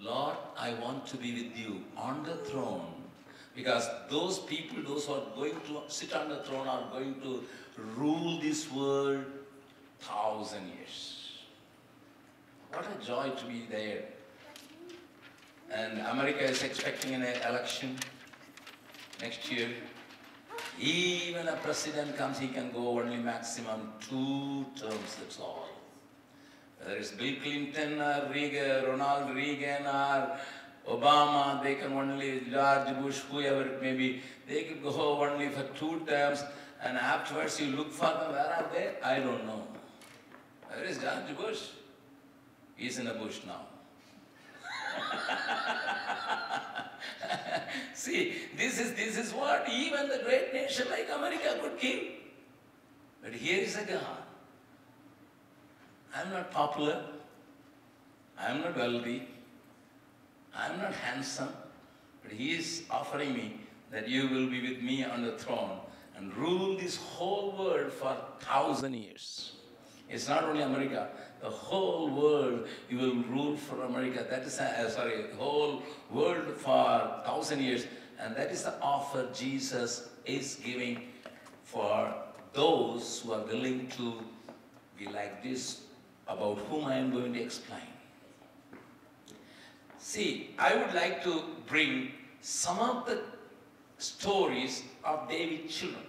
Lord, I want to be with you on the throne. Because those people, those who are going to sit on the throne, are going to rule this world thousand years. What a joy to be there. And America is expecting an election next year. Even a president comes, he can go only maximum two terms, that's all. Whether it's Bill Clinton or Reagan, Ronald Reagan or Obama, they can only, George Bush, whoever it may be, they could go only for two terms and afterwards you look for them, where are they? I don't know. Where is George Bush? He's in a bush now. [laughs] See, this is, this is what even the great nation like America could give. But here is a God. I'm not popular. I'm not wealthy. I'm not handsome. But He is offering me that you will be with me on the throne and rule this whole world for thousand years. It's not only America, the whole world you will rule for America. That is, uh, sorry, whole world for thousand years. And that is the offer Jesus is giving for those who are willing to be like this, about whom I am going to explain. See, I would like to bring some of the stories of David's children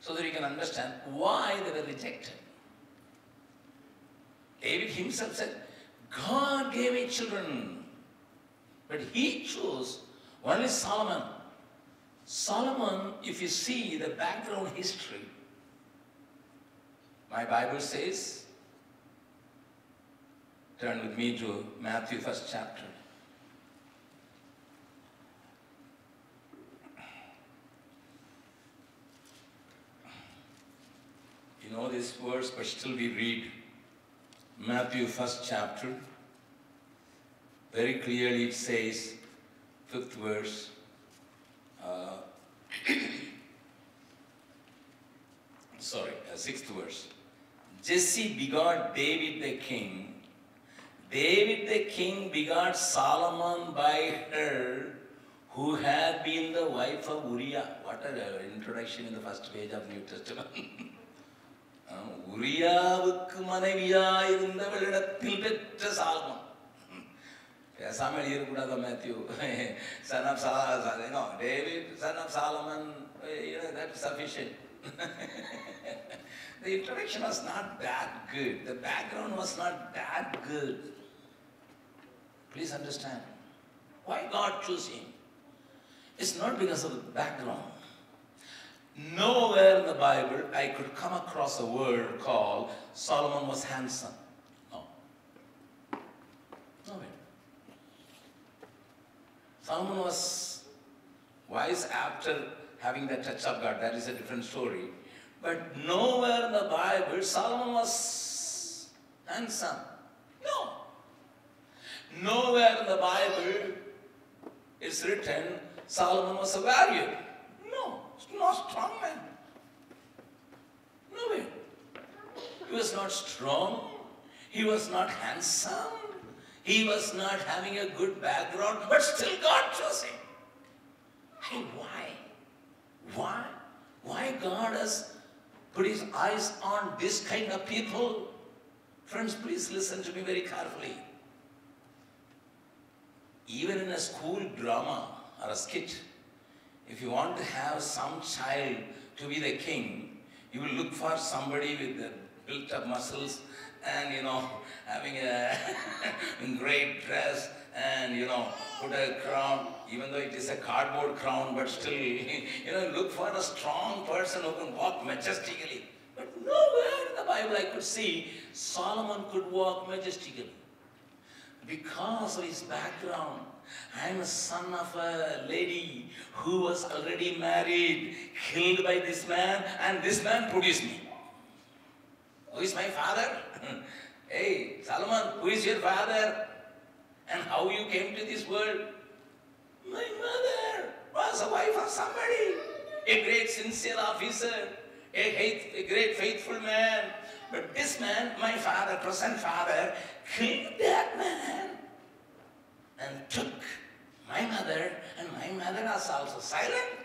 so that you can understand why they were rejected. David himself said, God gave me children, but he chose only Solomon. Solomon, if you see the background history, my Bible says, turn with me to Matthew first chapter. You know this verse, but still we read Matthew first chapter. Very clearly it says, fifth verse, uh, [coughs] sorry, uh, sixth verse. Jesse begot David the king. David the king begot Solomon by her who had been the wife of Uriah. What an introduction in the first page of New Testament. [laughs] உரியாவுக்கு மனைவியாயிருந்தவளிடத்தில் பெற்ற salmon பேசாம எழுதிடக்கூடாதா Matthew son of Solomon David son of Solomon that sufficient The introduction was not that good. The background was not that good. Please understand. Why God chose him? It's not because of the background. Nowhere in the Bible I could come across a word called Solomon was handsome. No. Nowhere. Solomon was wise after having the touch of God. That is a different story. But nowhere in the Bible Solomon was handsome. No. Nowhere in the Bible is written Solomon was a warrior. No, he's not strong man. No way. He was not strong. He was not handsome. He was not having a good background, but still God chose him. Hey, why? Why? Why God has put his eyes on this kind of people? Friends, please listen to me very carefully. Even in a school drama or a skit, if you want to have some child to be the king, you will look for somebody with built up muscles and you know [laughs] having a [laughs] great dress and you know put a crown even though it is a cardboard crown but still [laughs] you know look for a strong person who can walk majestically. But nowhere in the bible i could see solomon could walk majestically because of his background, I'm a son of a lady who was already married, killed by this man, and this man produced me. Who is my father? [laughs] hey, Solomon, who is your father? And how you came to this world? My mother was a wife of somebody, a great sincere officer, a, a great faithful man. But this man, my father, present father, killed that man and took my mother, and my mother was also silent.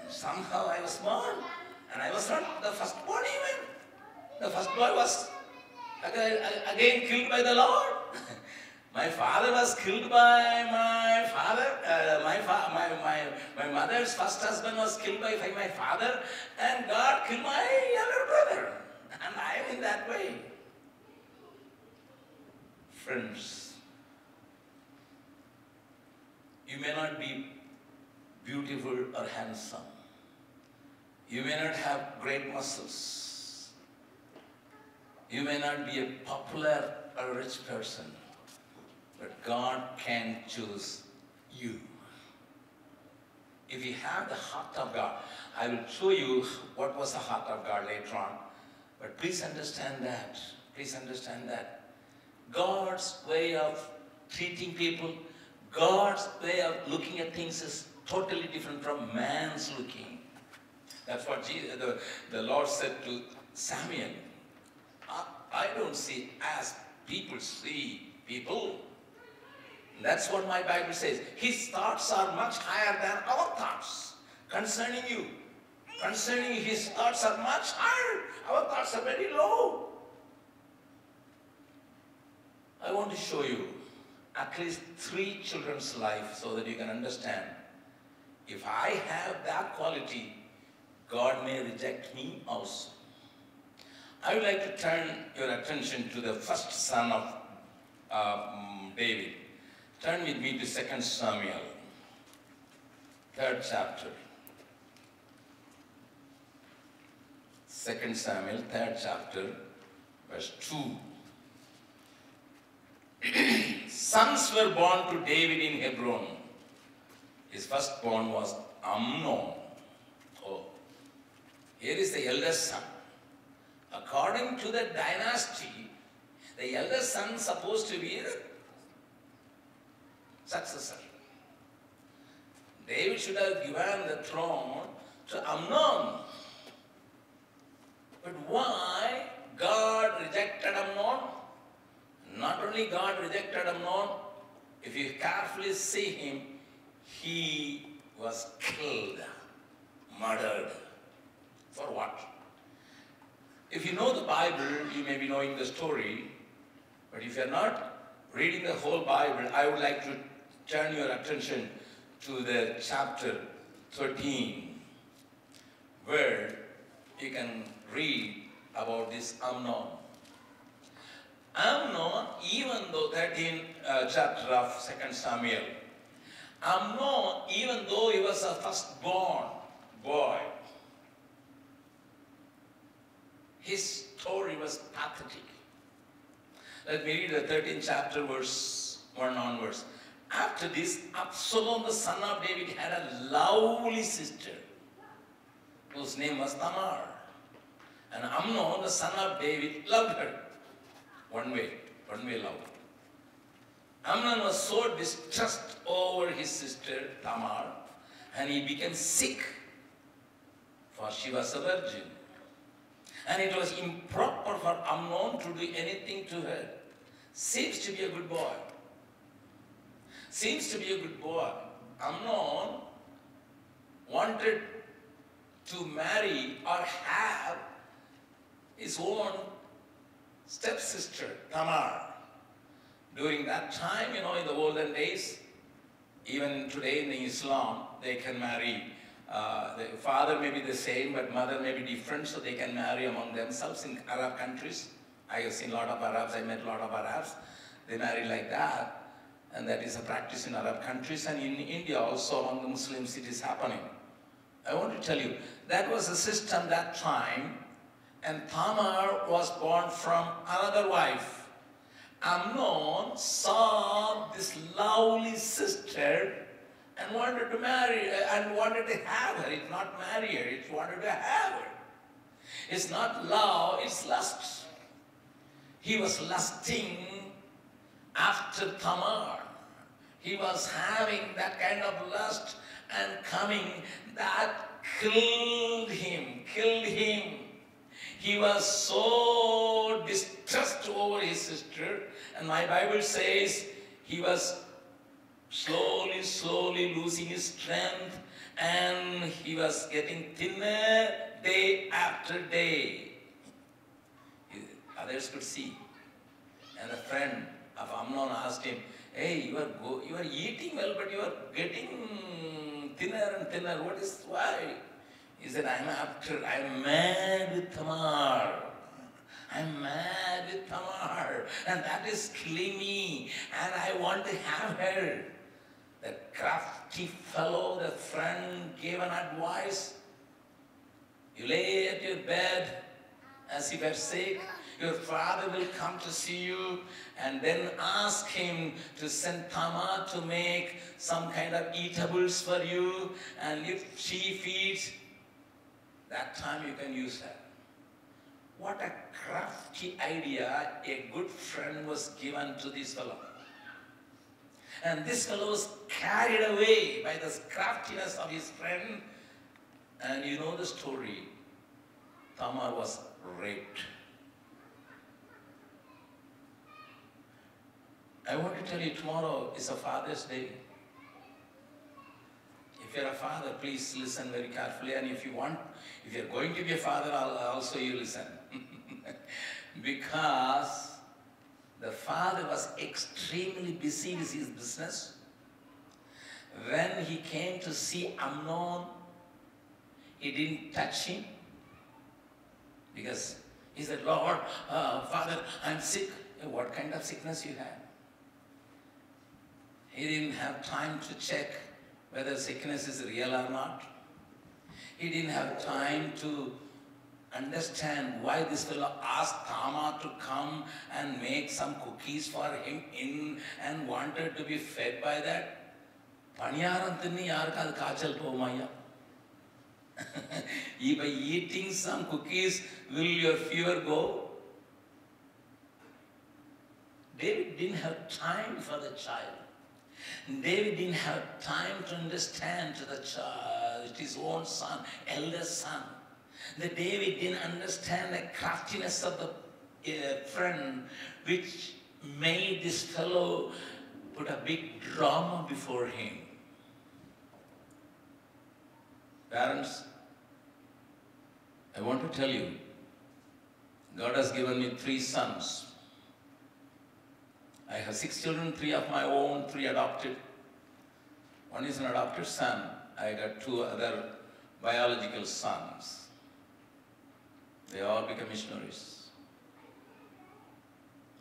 And somehow I was born, and I was not the first born even. The first boy was again killed by the Lord. [laughs] My father was killed by my father. Uh, my, fa- my, my, my mother's first husband was killed by my father, and God killed my younger brother. And I am in that way. Friends, you may not be beautiful or handsome. You may not have great muscles. You may not be a popular or rich person. But God can choose you. If you have the heart of God, I will show you what was the heart of God later on. But please understand that. Please understand that. God's way of treating people, God's way of looking at things is totally different from man's looking. That's what Jesus, the, the Lord said to Samuel. I, I don't see as people see people. That's what my Bible says. His thoughts are much higher than our thoughts concerning you. Concerning his thoughts are much higher. Our thoughts are very low. I want to show you at least three children's life so that you can understand. If I have that quality, God may reject me also. I would like to turn your attention to the first son of um, David. Turn with me to 2 Samuel, third chapter. 2 Samuel, third chapter, verse 2. [clears throat] Sons were born to David in Hebron. His firstborn was Amnon. Oh, here is the eldest son. According to the dynasty, the eldest son supposed to be the successor. David should have given the throne to Amnon. But why God rejected Amnon? Not only God rejected Amnon, if you carefully see him, he was killed, murdered. For what? If you know the Bible, you may be knowing the story, but if you're not reading the whole Bible, I would like to turn your attention to the chapter 13, where you can read about this Amnon. Amnon, even though 13th uh, chapter of 2 Samuel, Amnon, even though he was a firstborn boy, his story was pathetic. Let me read the 13th chapter, verse 1 onwards. After this, Absalom, the son of David, had a lovely sister whose name was Tamar. And Amnon, the son of David, loved her. One way, one way love. Amnon was so distressed over his sister Tamar, and he became sick, for she was a virgin. And it was improper for Amnon to do anything to her. Seems to be a good boy. Seems to be a good boy. Amnon wanted to marry or have his own stepsister, Tamar. During that time, you know, in the olden days, even today in Islam, they can marry. Uh, the father may be the same, but mother may be different, so they can marry among themselves in Arab countries. I have seen a lot of Arabs, I met a lot of Arabs. They marry like that, and that is a practice in Arab countries, and in India also among the Muslims it is happening. I want to tell you, that was a system that time, and Tamar was born from another wife. Amnon saw this lovely sister and wanted to marry and wanted to have her. It's not marry her, it's wanted to have her. It's not love, it's lust. He was lusting after Tamar. He was having that kind of lust and coming that killed him, killed him. He was so distressed over his sister, and my Bible says he was slowly, slowly losing his strength, and he was getting thinner day after day. Others could see. And a friend of Amnon asked him, Hey, you are, you are eating well, but you are getting thinner and thinner. What is why? He said, I'm after, I'm mad with Tamar. I'm mad with Tamar. And that is killing me. And I want to have her. The crafty fellow, the friend gave an advice. You lay at your bed as if you're sick. Your father will come to see you and then ask him to send Tamar to make some kind of eatables for you. And if she feeds, that time you can use that. What a crafty idea a good friend was given to this fellow. And this fellow was carried away by the craftiness of his friend. And you know the story. Tamar was raped. I want to tell you tomorrow is a Father's Day. If you're a father, please listen very carefully. And if you want, if you're going to be a father, also you listen. [laughs] because the father was extremely busy with his business. When he came to see Amnon, he didn't touch him because he said, Lord, uh, Father, I'm sick. What kind of sickness you have? He didn't have time to check whether sickness is real or not. He didn't have time to understand why this fellow asked Tamar to come and make some cookies for him in and wanted to be fed by that. பணியாரம் தின்னு யாருக்காவது காய்ச்சல் if by [laughs] eating some cookies, will your fever go? David didn't have time for the child david didn't have time to understand to the child his own son eldest son That david didn't understand the craftiness of the uh, friend which made this fellow put a big drama before him Parents, I want to tell you, God has given me three sons. I have six children, three of my own, three adopted. One is an adopted son. I got two other biological sons. They all become missionaries.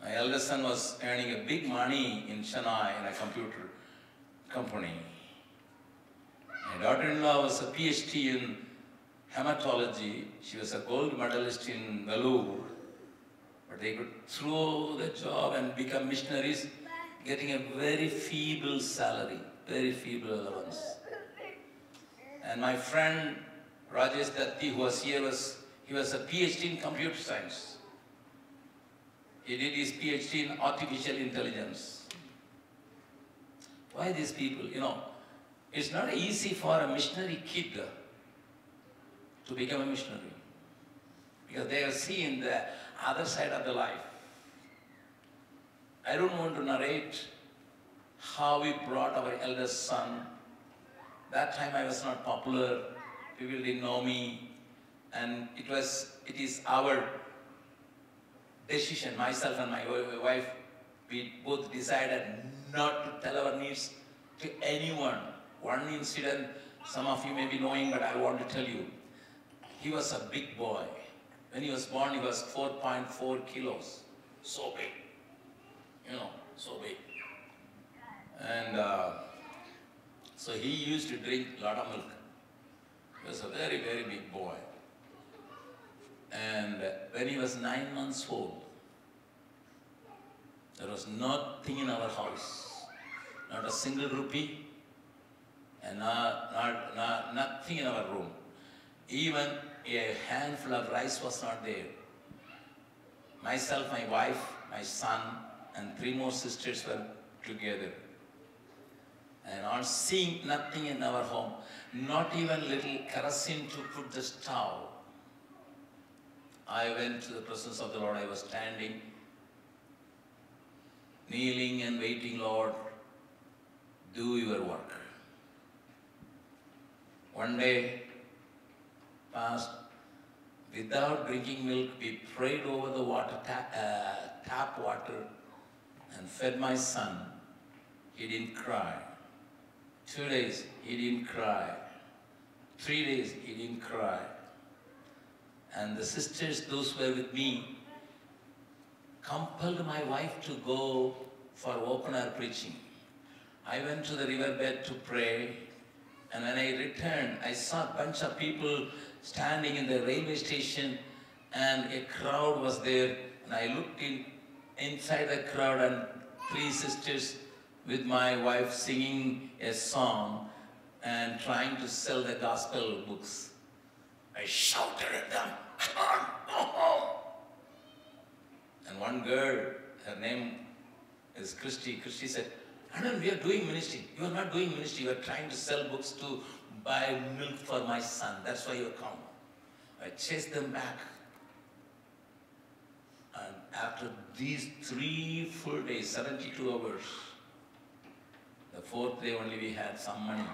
My eldest son was earning a big money in Chennai in a computer company. My daughter-in-law was a PhD in hematology. She was a gold medalist in Vellore. But they could throw the job and become missionaries, getting a very feeble salary, very feeble allowance. And my friend Rajesh Datti, who was here, was he was a PhD in computer science. He did his PhD in artificial intelligence. Why these people? You know, it's not easy for a missionary kid to become a missionary because they have seen the other side of the life. I don't want to narrate how we brought our eldest son. That time I was not popular, people didn't know me, and it was, it is our decision, myself and my wife, we both decided not to tell our needs to anyone. One incident, some of you may be knowing, but I want to tell you. He was a big boy. When he was born, he was 4.4 kilos. So big. You know, so big. And uh, so he used to drink a lot of milk. He was a very, very big boy. And when he was nine months old, There was nothing in our house, not a single rupee, and not, not, not, nothing in our room. Even a handful of rice was not there. Myself, my wife, my son, and three more sisters were together. And on seeing nothing in our home, not even little kerosene to put the stove, I went to the presence of the Lord. I was standing, kneeling and waiting, Lord, do your work. One day, without drinking milk, we prayed over the water tap, uh, tap water and fed my son. He didn't cry. Two days, he didn't cry. Three days, he didn't cry. And the sisters, those who were with me, compelled my wife to go for open air preaching. I went to the riverbed to pray, and when I returned, I saw a bunch of people standing in the railway station, and a crowd was there. And I looked in inside the crowd, and three sisters with my wife singing a song and trying to sell the gospel books. I shouted at them, Come on, go home. And one girl, her name is Christy, Christy said, Anand, we are doing ministry. You are not doing ministry. You are trying to sell books to buy milk for my son. That's why you come. I chased them back. And after these three full days, 72 hours, the fourth day only we had some money.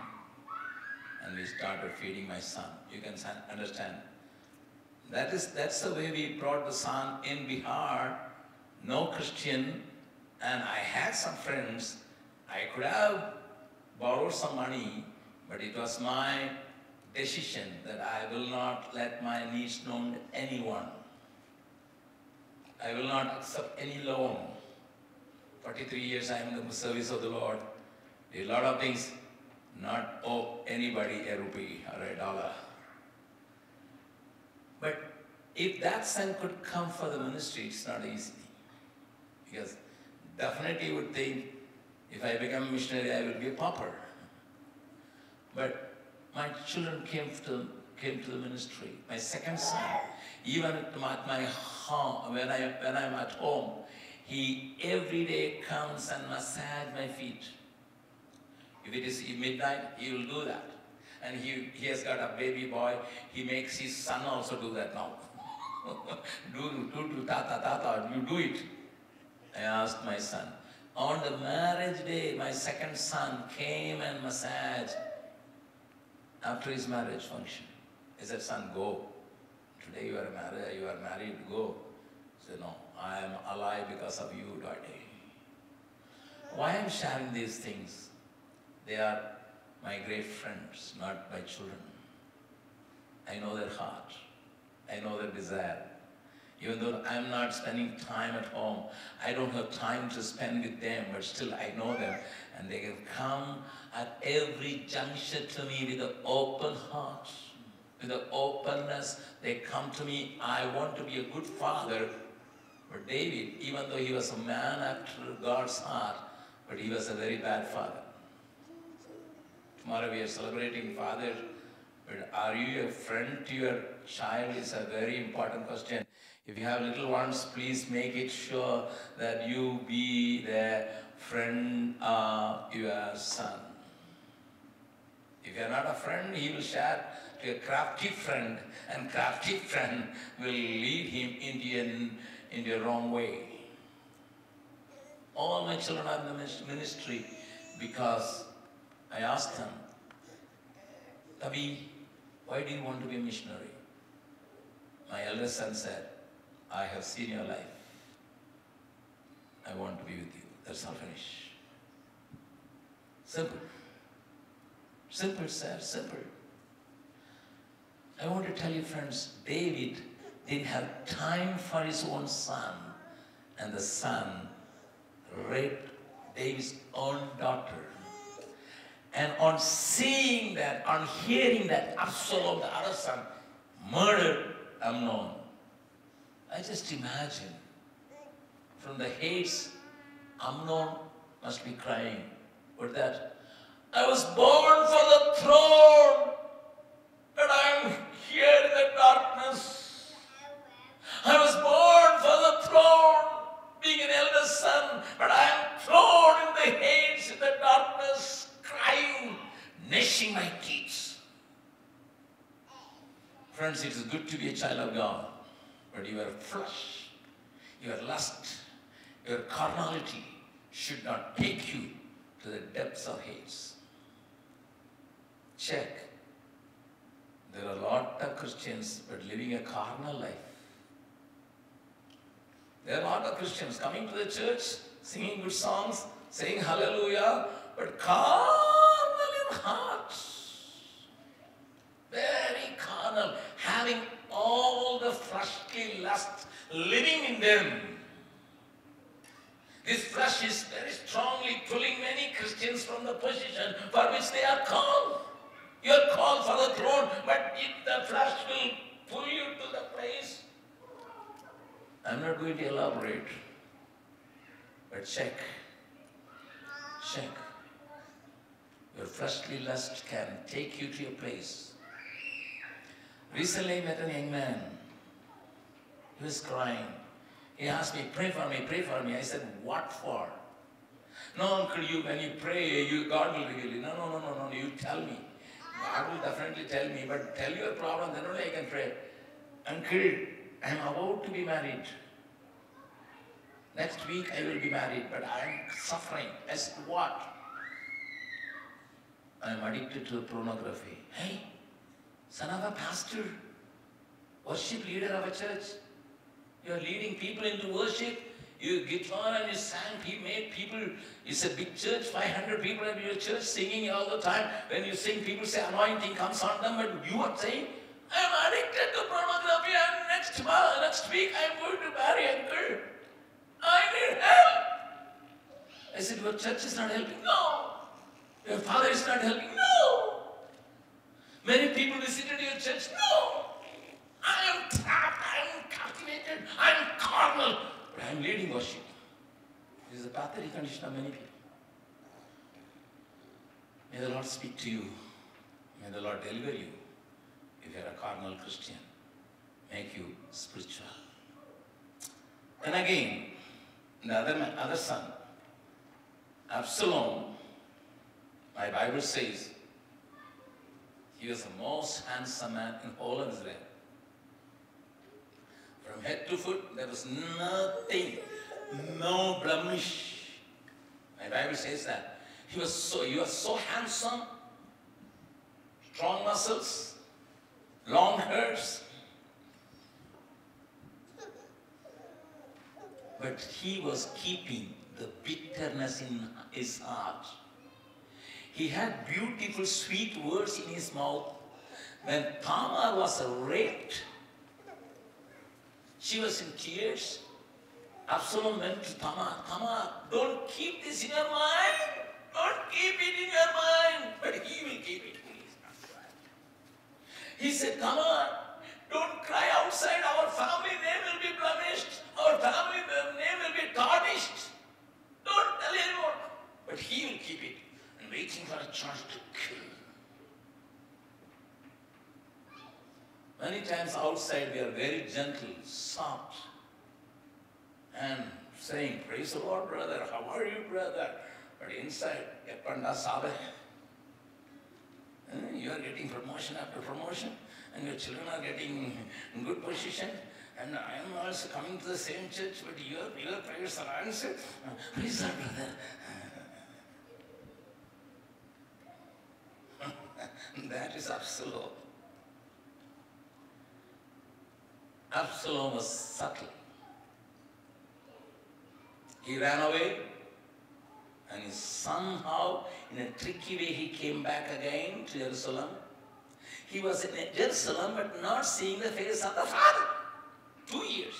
And we started feeding my son. You can understand. That is, that's the way we brought the son in Bihar. No Christian. And I had some friends. I could have borrowed some money, but it was my decision that I will not let my needs known to anyone. I will not accept any loan. 43 years I am in the service of the Lord. A lot of things, not owe anybody a rupee or a dollar. But if that son could come for the ministry, it's not easy. Because definitely you would think, if I become a missionary, I will be a pauper. But my children came to, came to the ministry. My second son, even at my, home, when, I, when I'm at home, he every day comes and massage my feet. If it is midnight, he will do that. And he, he has got a baby boy, he makes his son also do that now. [laughs] do, do, do, tata, tata, you do it. I asked my son. On the marriage day, my second son came and massaged after his marriage function. I said, son, go. Today you are married, you are married, go. He said, no, I am alive because of you, daddy. Why I am sharing these things? They are my great friends, not my children. I know their heart. I know their desire. Even though I'm not spending time at home, I don't have time to spend with them, but still I know them. And they can come at every juncture to me with an open heart, with an openness. They come to me, I want to be a good father. But David, even though he was a man after God's heart, but he was a very bad father. Tomorrow we are celebrating Father, but are you a friend to your child is a very important question. If you have little ones, please make it sure that you be the friend of your son. If you are not a friend, he will share to a crafty friend, and crafty friend will lead him into, into a wrong way. All my children are in the ministry because I asked them, Tabi, why do you want to be a missionary? My eldest son said, I have seen your life. I want to be with you. That's all finish. Simple. Simple, sir, simple. I want to tell you, friends, David didn't have time for his own son, and the son raped David's own daughter. And on seeing that, on hearing that Absalom, the other son, murdered Amnon, I just imagine from the Hades Amnon must be crying. What that? I was born for the throne, but I am here in the darkness. I was born for the throne, being an eldest son, but I am thrown in the Hades in the darkness, crying, gnashing my teeth. Friends, it is good to be a child of God, but you your flesh, your lust, your carnality should not take you to the depths of Hades. Check. There are a lot of Christians but living a carnal life. There are a lot of Christians coming to the church, singing good songs, saying hallelujah, but carnal in heart. Very carnal, having all the fleshly lust living in them. This flesh is very strongly pulling many Christians from the position for which they are called. You are called for the throne, but if the flesh will pull you to the place, I'm not going to elaborate, but check, check. Your fleshly lust can take you to your place. Recently I met a young man. He was crying. He asked me, pray for me, pray for me. I said, what for? No, uncle, you when you pray, you God will reveal you. No, no, no, no, no, you tell me. God will definitely tell me, but tell your problem, then only I can pray. Uncle, I am about to be married. Next week I will be married, but I am suffering. As to what? I am addicted to pornography. Hey, son of a pastor, worship leader of a church. You are leading people into worship. You guitar and you sang, you made people, it's a big church, 500 people in your church singing all the time. When you sing, people say anointing comes on them, but you are saying, I'm addicted to pornography and next month, next week I'm going to marry a girl. I need help. I said, your church is not helping. No. Your father is not helping. No. Many people visited your church. No. I am trapped. I am. I am carnal. But I am leading worship. This is a pathetic condition of many people. May the Lord speak to you. May the Lord deliver you. If you are a carnal Christian, make you spiritual. And again, the other, man, other son, Absalom, my Bible says, he was the most handsome man in all of Israel. From head to foot, there was nothing, no blemish. My Bible says that. He was so, he was so handsome, strong muscles, long hairs. But he was keeping the bitterness in his heart. He had beautiful, sweet words in his mouth. When Tamar was raped, she was in tears. Absalom went to Tamar. Tamar, don't keep this in your mind. Don't keep it in your mind. But [laughs] he will keep it. He said, Tamar, don't cry outside. Our family name will be blemished. Our family name will be tarnished. Don't tell anyone. But he will keep it and waiting for a chance to kill. Many times outside we are very gentle, soft, and saying, Praise the Lord, brother. How are you, brother? But inside, Sabe. Eh, you are getting promotion after promotion, and your children are getting in good position. And I am also coming to the same church, but your, your prayers are answered. [laughs] Praise the brother. [laughs] that is Absalom. Absalom was subtle. He ran away and he somehow, in a tricky way, he came back again to Jerusalem. He was in Jerusalem but not seeing the face of the Father. Two years.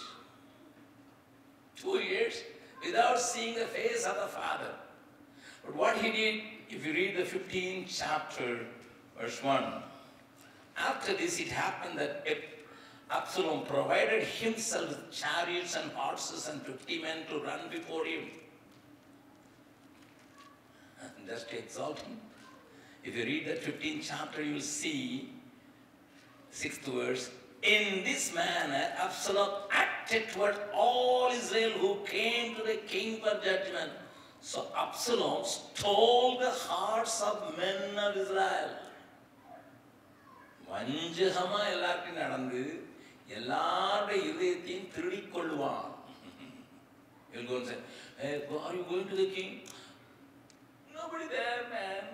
Two years without seeing the face of the Father. But what he did, if you read the 15th chapter, verse 1, after this it happened that Absalom provided himself with chariots and horses and 50 men to run before him. just to exalt him. If you read that 15th chapter, you will see, sixth verse, in this manner Absalom acted toward all Israel who came to the king for judgment. So Absalom stole the hearts of men of Israel. வஞ்சகமா எல்லார்ட்டையும் நடந்து எல்லாருடைய இதயத்தையும் திருடிக் கொள்வான் He'll go and say, hey, are you going to the king? Nobody there, man.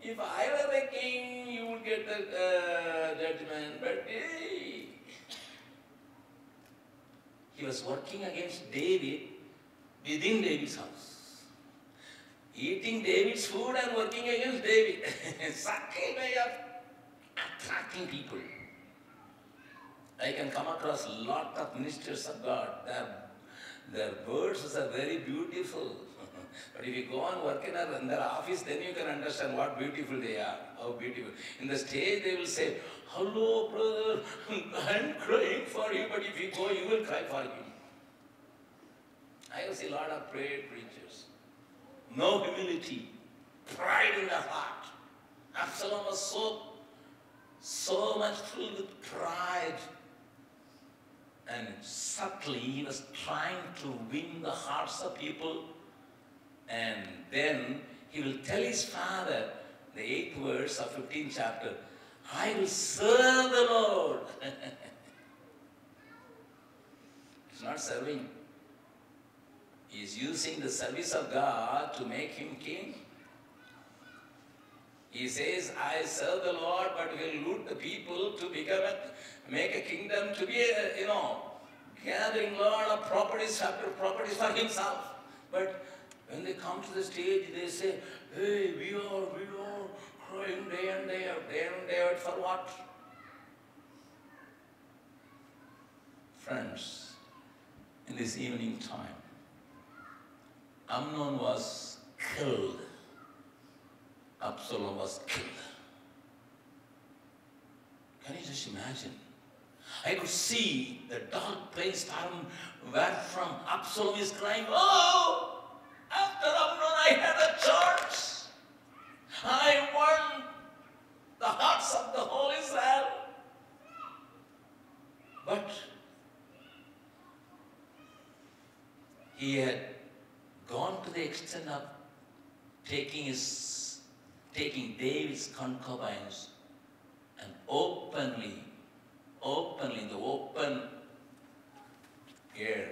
If I were the king, you would get the uh, judgment. But hey, he was working against David within David's house. Eating David's food and working against David. [laughs] Subtle way of attracting people. I can come across a lot of ministers of God. Their, their words are very beautiful. [laughs] but if you go and work in, their office, then you can understand what beautiful they are. How beautiful. In the stage, they will say, Hello, brother, [laughs] I'm crying for you, but if you go, you will cry for me. I have seen a lot of prayed preachers. No humility, pride in the heart. Absalom was so, so much filled with pride. And subtly he was trying to win the hearts of people. And then he will tell his father, the eighth verse of 15th chapter, I will serve the Lord. [laughs] He's not serving. He is using the service of God to make him king. He says, I serve the Lord, but will loot the people to become a, make a kingdom to be, a, you know, gathering lot of properties after properties for himself. But when they come to the stage, they say, hey, we are, we are crying day and day out, day and day out for what? Friends, in this evening time, Amnon was killed. Absalom was killed. Can you just imagine? I could see the dark place from where from Absalom is crying, Oh, after Amnon I had a church. I won the hearts of the whole Israel. But he had gone to the extent of taking his taking David's concubines and openly, openly in the open air,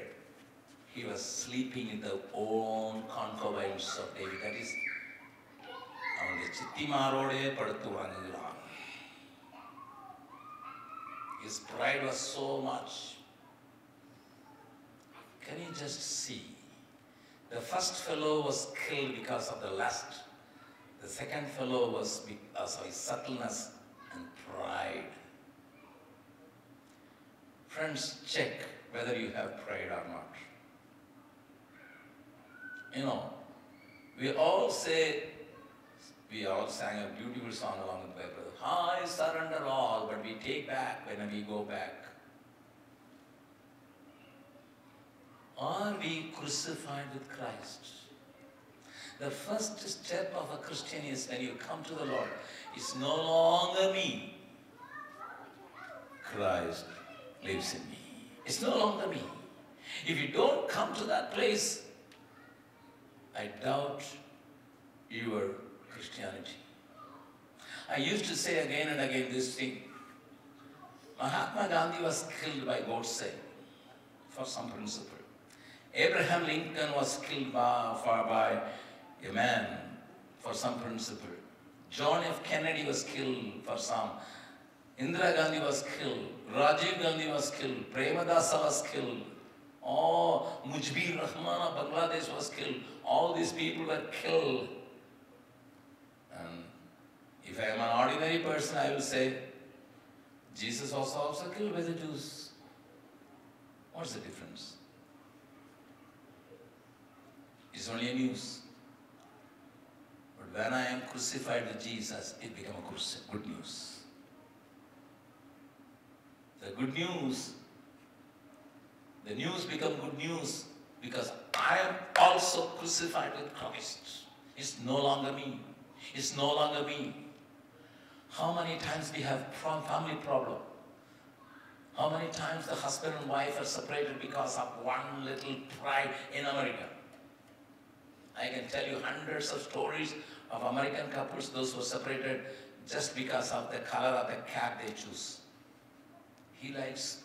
he was sleeping in the own concubines of David. That is, அவனுடைய சித்திமாரோடே படுத்து உறங்குகிறான் His pride was so much. Can you just see? The first fellow was killed because of the lust. The second fellow was because of his subtleness and pride. Friends, check whether you have pride or not. You know, we all say, we all sang a beautiful song along with my brother. I surrender all, but we take back when we go back. Are we crucified with Christ? The first step of a Christian is when you come to the Lord, it's no longer me. Christ lives in me. It's no longer me. If you don't come to that place, I doubt your Christianity. I used to say again and again this thing. Mahatma Gandhi was killed by Godse for some principle. Abraham Lincoln was killed by, by a man for some principle. John F. Kennedy was killed for some. Indira Gandhi was killed. Rajiv Gandhi was killed. Premadasa was killed. Oh, Mujibur Rahman of Bangladesh was killed. All these people were killed. And if I am an ordinary person, I will say, Jesus was also killed by the Jews. What's the difference? It's only a news. But when I am crucified with Jesus, it became a good news. The good news, the news become good news because I am also crucified with Christ. It's no longer me. It's no longer me. How many times we have family problem? How many times the husband and wife are separated because of one little pride in America? I can tell you hundreds of stories of American couples, those who are separated just because of the color of the cat they choose. He likes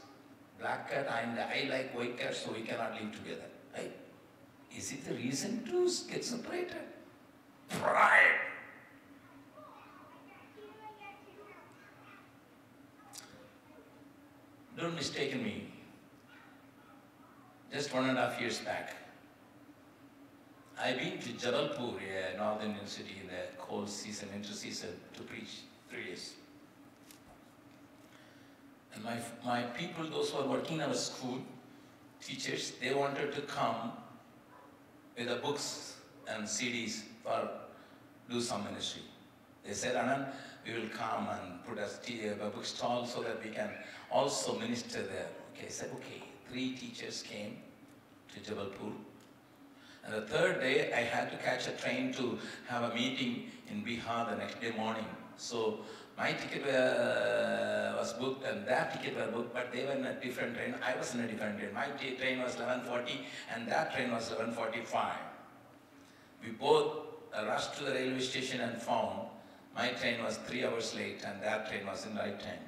black cat and I like white cat, so we cannot live together. Right? Is it the reason to get separated? Pride. Don't mistake me. Just one and a half years back, I've been to Jabalpur, a northern city in the cold season, winter season, to preach three days. And my, my people, those who are working in our school, teachers, they wanted to come with the books and CDs for do some ministry. They said, Anand, we will come and put a, a bookstall so that we can also minister there. Okay, I said, okay. Three teachers came to Jabalpur. And the third day, I had to catch a train to have a meeting in Bihar the next day morning. So my ticket uh, was booked and that ticket was booked, but they were in a different train. I was in a different train. My train was 11.40 and that train was 11.45. We both rushed to the railway station and found my train was three hours late and that train was in right time.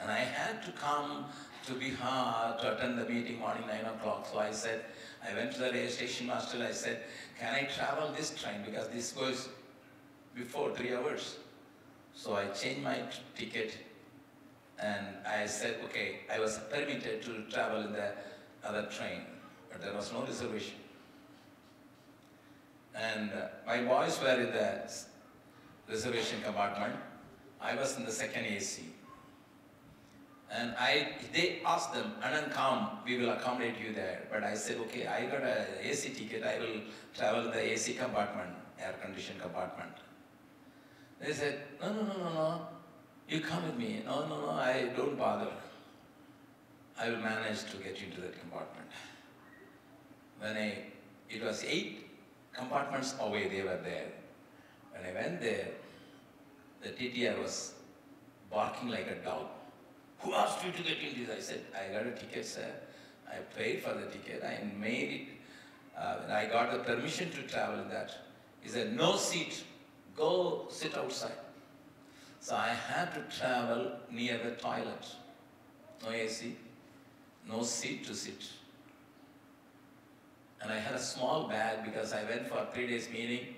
And I had to come to Bihar to attend the meeting morning 9 o'clock. So I said, I went to the railway station master, I said, can I travel this train because this goes before three hours. So I changed my ticket and I said, okay, I was permitted to travel in the other train, but there was no reservation. And uh, my boys were in the reservation compartment. I was in the second AC. And I, they asked them, Anand, come, we will accommodate you there. But I said, okay, I got a AC ticket, I will travel in the AC compartment, air-conditioned compartment. They said, no, no, no, no, no, you come with me. No, no, no, I don't bother. I will manage to get you into that compartment. When I, it was eight compartments away, they were there. When I went there, the TTR was barking like a dog. Who asked you to get into this? I said, I got a ticket, sir. I paid for the ticket. I made it. Uh, when I got the permission to travel in that. He said, no seat. Go sit outside. So I had to travel near the toilet. No AC, no seat to sit. And I had a small bag because I went for three days meeting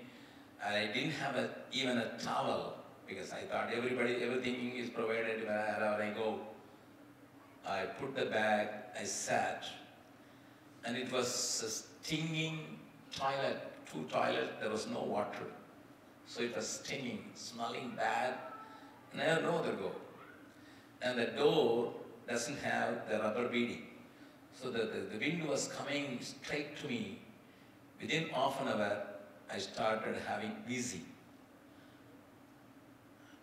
and I didn't have a, even a towel because I thought everybody, everything is provided wherever I go. I put the bag, I sat, and it was a stinging toilet, two toilets, there was no water. So it was stinging, smelling bad, and I had no other go. And the door doesn't have the rubber beading. So the, the, the wind was coming straight to me. Within half an hour, I started having wheezing.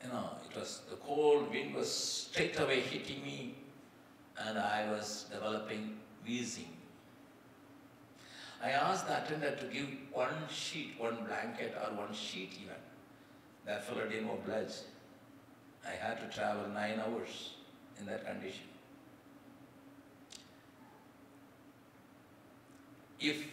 You know, it was, the cold wind was straight away hitting me, and I was developing wheezing. I asked the attendant to give one sheet, one blanket, or one sheet even. That fellow didn't oblige. I had to travel nine hours in that condition. If,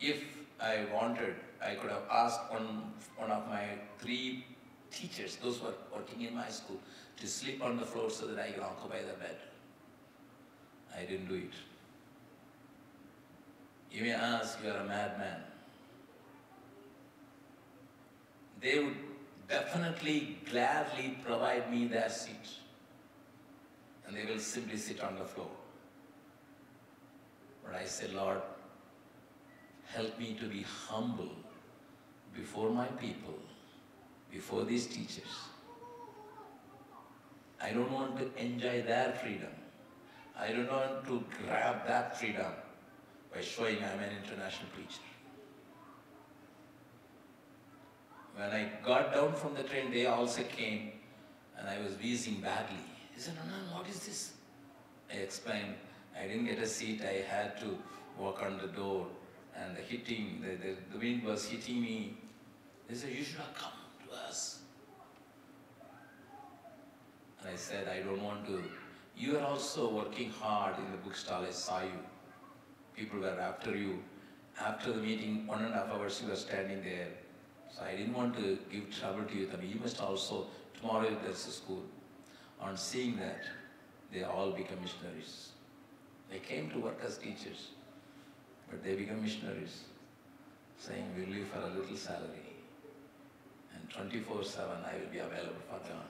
if I wanted, I could have asked one, one of my three teachers, those who were working in my school, to sleep on the floor so that I can occupy the bed. I didn't do it. You may ask, you are a madman. They would definitely gladly provide me their seat. And they will simply sit on the floor. But I say, Lord, help me to be humble before my people, before these teachers. I don't want to enjoy their freedom. I don't want to grab that freedom by showing I'm an international preacher. When I got down from the train, they also came and I was wheezing badly. He said, Anand, what is this? I explained, I didn't get a seat, I had to walk on the door and the hitting, the, the, the wind was hitting me. They said, You should have come to us. And I said, I don't want to. You are also working hard in the bookstall. I saw you. People were after you. After the meeting, one and a half hours you were standing there. So I didn't want to give trouble to you. I mean, you must also, tomorrow there's a school. On seeing that, they all become missionaries. They came to work as teachers, but they become missionaries, saying, we live for a little salary, and 24-7 I will be available for God.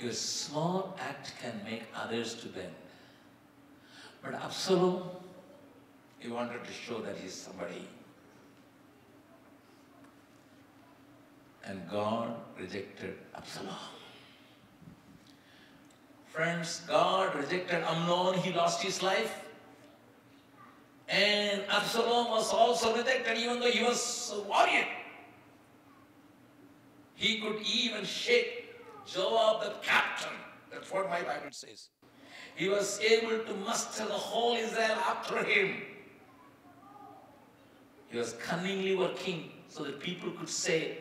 Your small act can make others to bend. But Absalom, he wanted to show that he's somebody. And God rejected Absalom. Friends, God rejected Amnon, he lost his life. And Absalom was also rejected even though he was a warrior. He could even shake Joab the captain. That's what my Bible says. He was able to muster the whole Israel after him. He was cunningly working so that people could say,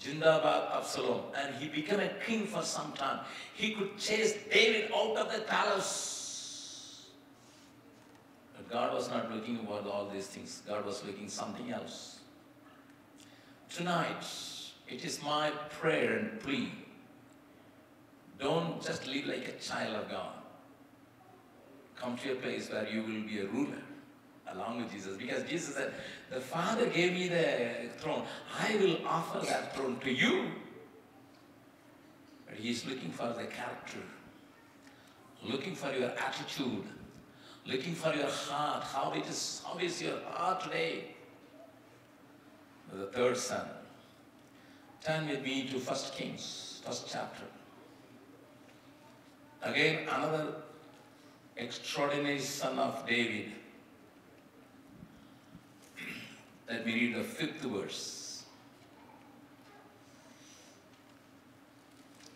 Jindabad Absalom. And he became a king for some time. He could chase David out of the palace. But God was not looking for all these things. God was looking something else. Tonight, it is my prayer and plea. Don't just live like a child of God. Come to a place where you will be a ruler along with Jesus. Because Jesus said, The Father gave me the throne. I will offer that throne to you. But He is looking for the character, looking for your attitude, looking for your heart. How it is, how is your heart today? The third son. Turn with me to First Kings, first chapter. Again, another extraordinary son of David. Let me read the fifth verse.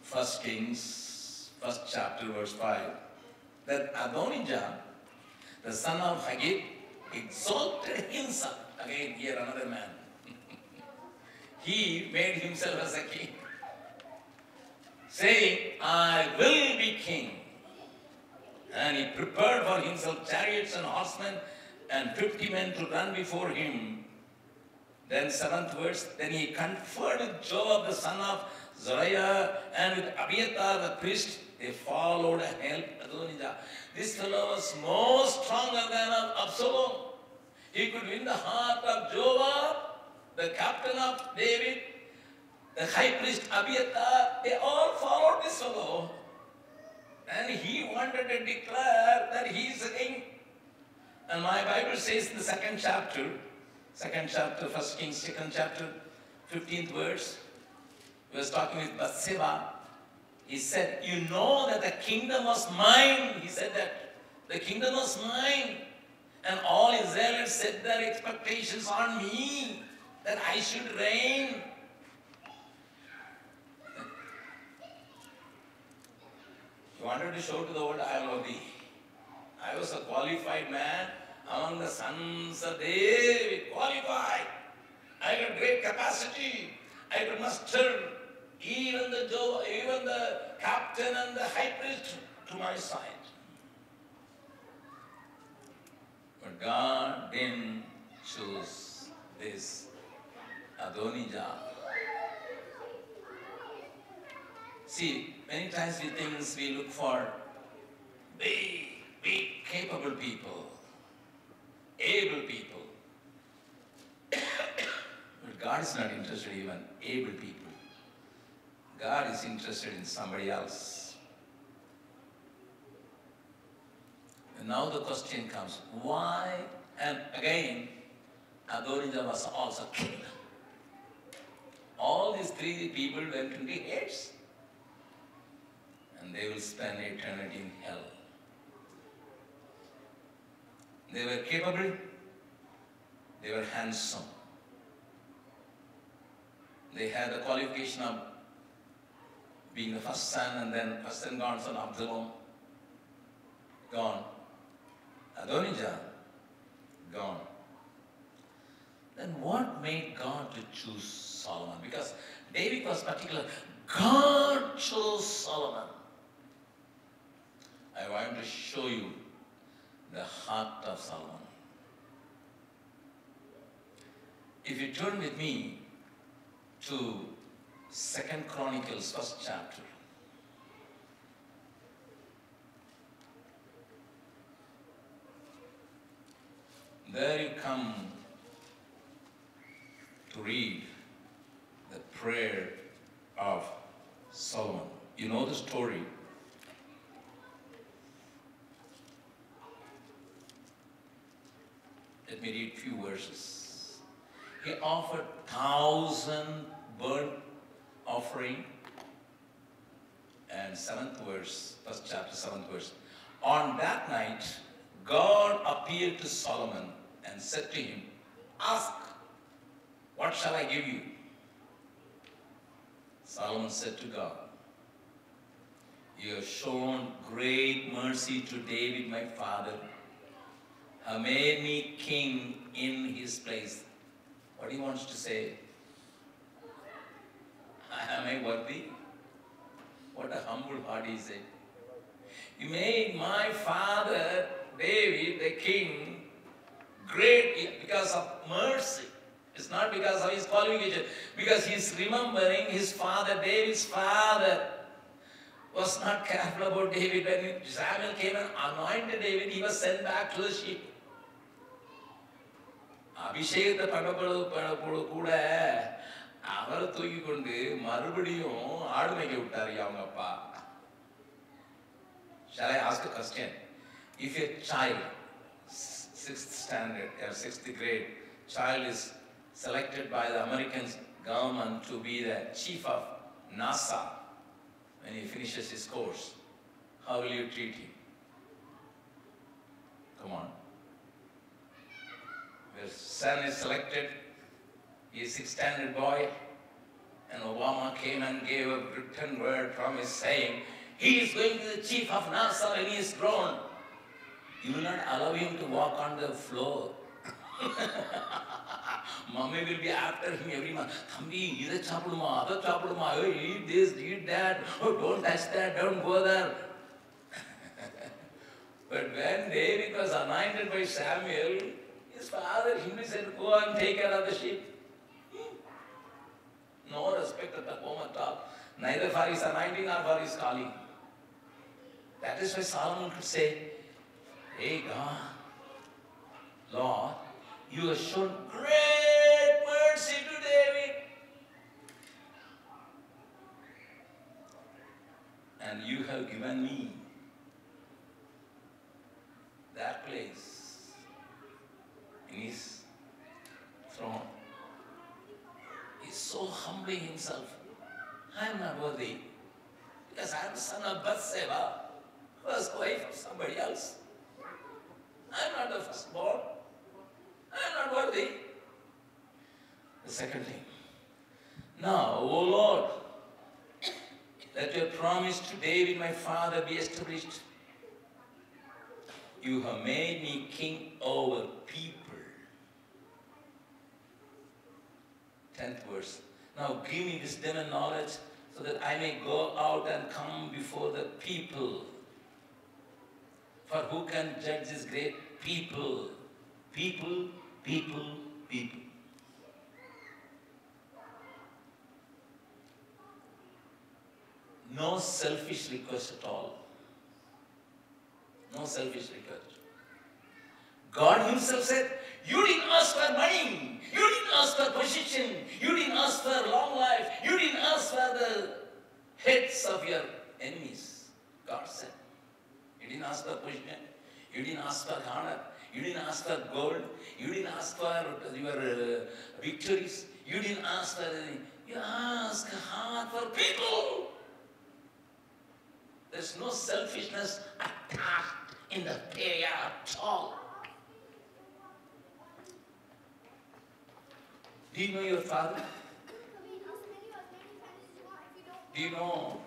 First Kings, first chapter, verse 5. That Adonijah, the son of Haggith, exalted himself. Again, here another man. [laughs] he made himself as a king, saying, I will be king. And he prepared for himself chariots and horsemen and 50 men to run before him. Then seventh verse, then he conferred with Joab the son of Zeruiah and with Abiathar the priest. They followed and helped Adonijah. This fellow was more stronger than Absalom. He could win the heart of Joab, the captain of David, the high priest Abiathar. They all followed this fellow. And he wanted to declare that he is a king. And my Bible says in the second chapter, second chapter, First Kings, second chapter, 15th verse, he was talking with Bathsheba. He said, You know that the kingdom was mine. He said that the kingdom was mine. And all Israelites set their expectations on me, that I should reign. [laughs] He wanted to show to the world, I am worthy. I was a qualified man among the sons of David, qualified. I got great capacity. I could muster even the even the captain and the high priest to my side. But God didn't choose this Adonijah. See, many times we think we look for big, big, capable people, able people. but God is not interested even able people. God is interested in somebody else. And now the question comes, why? And again, Adonijah was also king. All these three people went into Hades and they will spend eternity in hell. They were capable, they were handsome, they had the qualification of being the first son and then first and gone son Absalom, gone. Adonijah, gone. then what made God to choose Solomon? Because David was particular. God chose Solomon. I want to show you the heart of Solomon. If you turn with me to Second Chronicles, first chapter. There you come to read the prayer of Solomon. You know the story. Let me read few verses. He offered thousand burnt offering. And seventh verse, first chapter, seventh verse. On that night, God appeared to Solomon and said to him, Ask, what shall I give you? Solomon said to God, You have shown great mercy to David, my father, have made me king in his place. What he wants to say? Am I worthy? What a humble heart he said. You made my father David the king great because of mercy. It's not because of his qualification, because he's remembering his father, David's father was not careful about David. When Samuel came and anointed David, he was sent back to the sheep. அபிஷேகத்தை பண்ணப்பொழுது கூட அவரை தூக்கி கொண்டு மறுபடியும் ஆடு மேய்க்க விட்டாரு அவங்க அப்பா Shall I ask a question? If a child, sixth standard or sixth grade, child is selected by the American government to be the chief of NASA when he finishes his course, how will you treat him? Come on. Your son is selected, he is sixth standard boy, and Obama came and gave a written word promise saying, he is going to be the chief of NASA when he is grown. You will not allow him to walk on the floor. [laughs] Mommy will be after him every month. Thambi, இதை சாப்பிடுமா அதை சாப்பிடுமா oh, eat this, eat that, oh, don't touch that, don't go there. [laughs] but when David was anointed by Samuel, his father Henry said, go and take the sheep. No respect at the home at all. Neither for his anointing nor for his calling. That is why Solomon could say, Hey God, Lord, you have shown great mercy to David. And you have given me that place in his throne. He's so humbling himself. I am not worthy because I am the son of Bathsheba, first wife of somebody else. I am not the firstborn. I am not worthy. The second thing. Now, O Lord, let your promise to David my father be established. You have made me king over people. Tenth verse. Now give me wisdom and knowledge so that I may go out and come before the people. For who can judge this great people? People, people, people. No selfish request at all. No selfish request. God Himself said, You didn't ask for money. You didn't ask for position. You didn't ask for long life. You didn't ask for the heads of your enemies. God said. You didn't ask for position. You didn't ask for honor. You didn't ask for gold. You didn't ask for your uh, victories. You didn't ask for anything. You asked hard for people. There's no selfishness attached in the prayer at all. Do you know your father? Do you know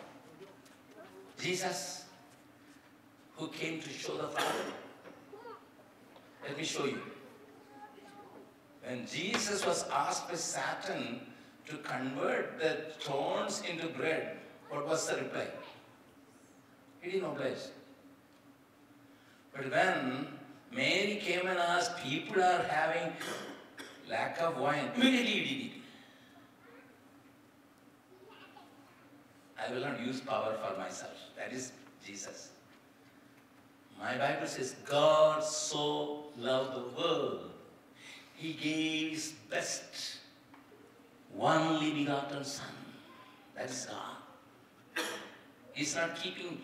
Jesus who came to show the Father? Let me show you. When Jesus was asked by Satan to convert the thorns into bread, what was the reply? He didn't oblige. But when Mary came and asked, people are having lack of wine, immediately did it. I will not use power for myself. That is Jesus. My Bible says, God so loved the world, He gave His best, only begotten Son. That is God. He's not keeping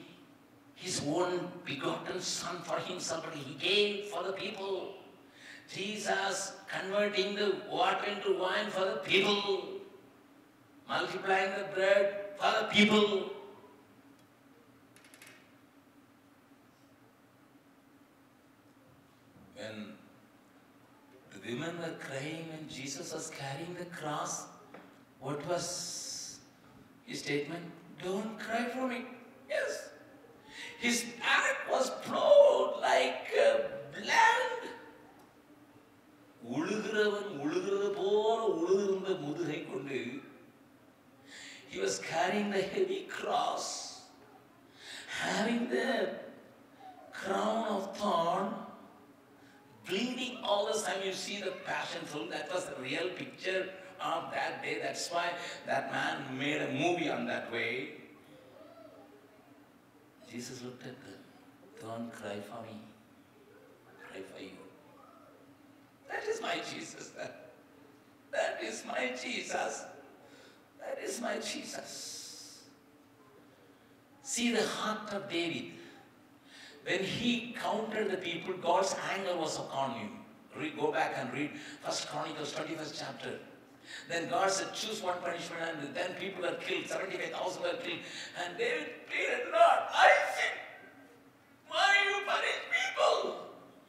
His own begotten Son for Himself, but He gave for the people. Jesus converting the water into wine for the people, multiplying the bread for the people. When the women were crying when Jesus was carrying the cross, what was his statement? Don't cry for me. Yes. His back was plowed like uh, land. உழுகிறவன் உழுகிறது போல உழுகிற முதுகை கொண்டு he was carrying the heavy cross, having the crown of thorn, bleeding all the time. You see the passion film, that was the real picture of that day. That's why that man made a movie on that way. Jesus looked at them. Don't cry for me. Cry for you. That is my Jesus. That, that is my Jesus. That is my Jesus. See the heart of David. When he counted the people, God's anger was upon him. Read, go back and read First Chronicles 21st chapter. Then God said, choose one punishment, and then people were killed. 75,000 were killed. And David pleaded, Lord, I sin. Why you punish people?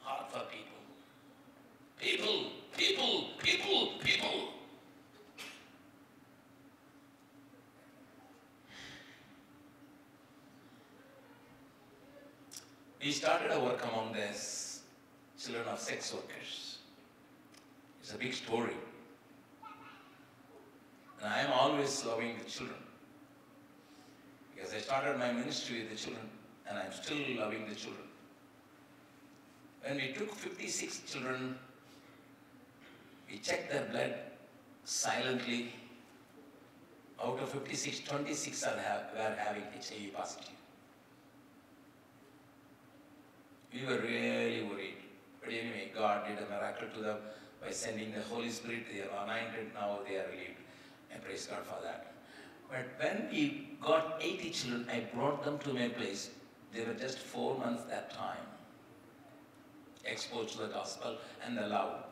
Heart for people. People, people, people, people. We started our work among the children of sex workers. It's a big story. And I am always loving the children. Because I started my ministry with the children, and I'm still loving the children. When we took 56 children, we checked their blood silently. Out of 56, 26 are ha- were having HIV positive. We were really worried. But anyway, God did a miracle to them by sending the Holy Spirit. They are anointed now, they are relieved. And praise God for that. But when we got 80 children, I brought them to my place. They were just four months that time. Exposed to the gospel and the love.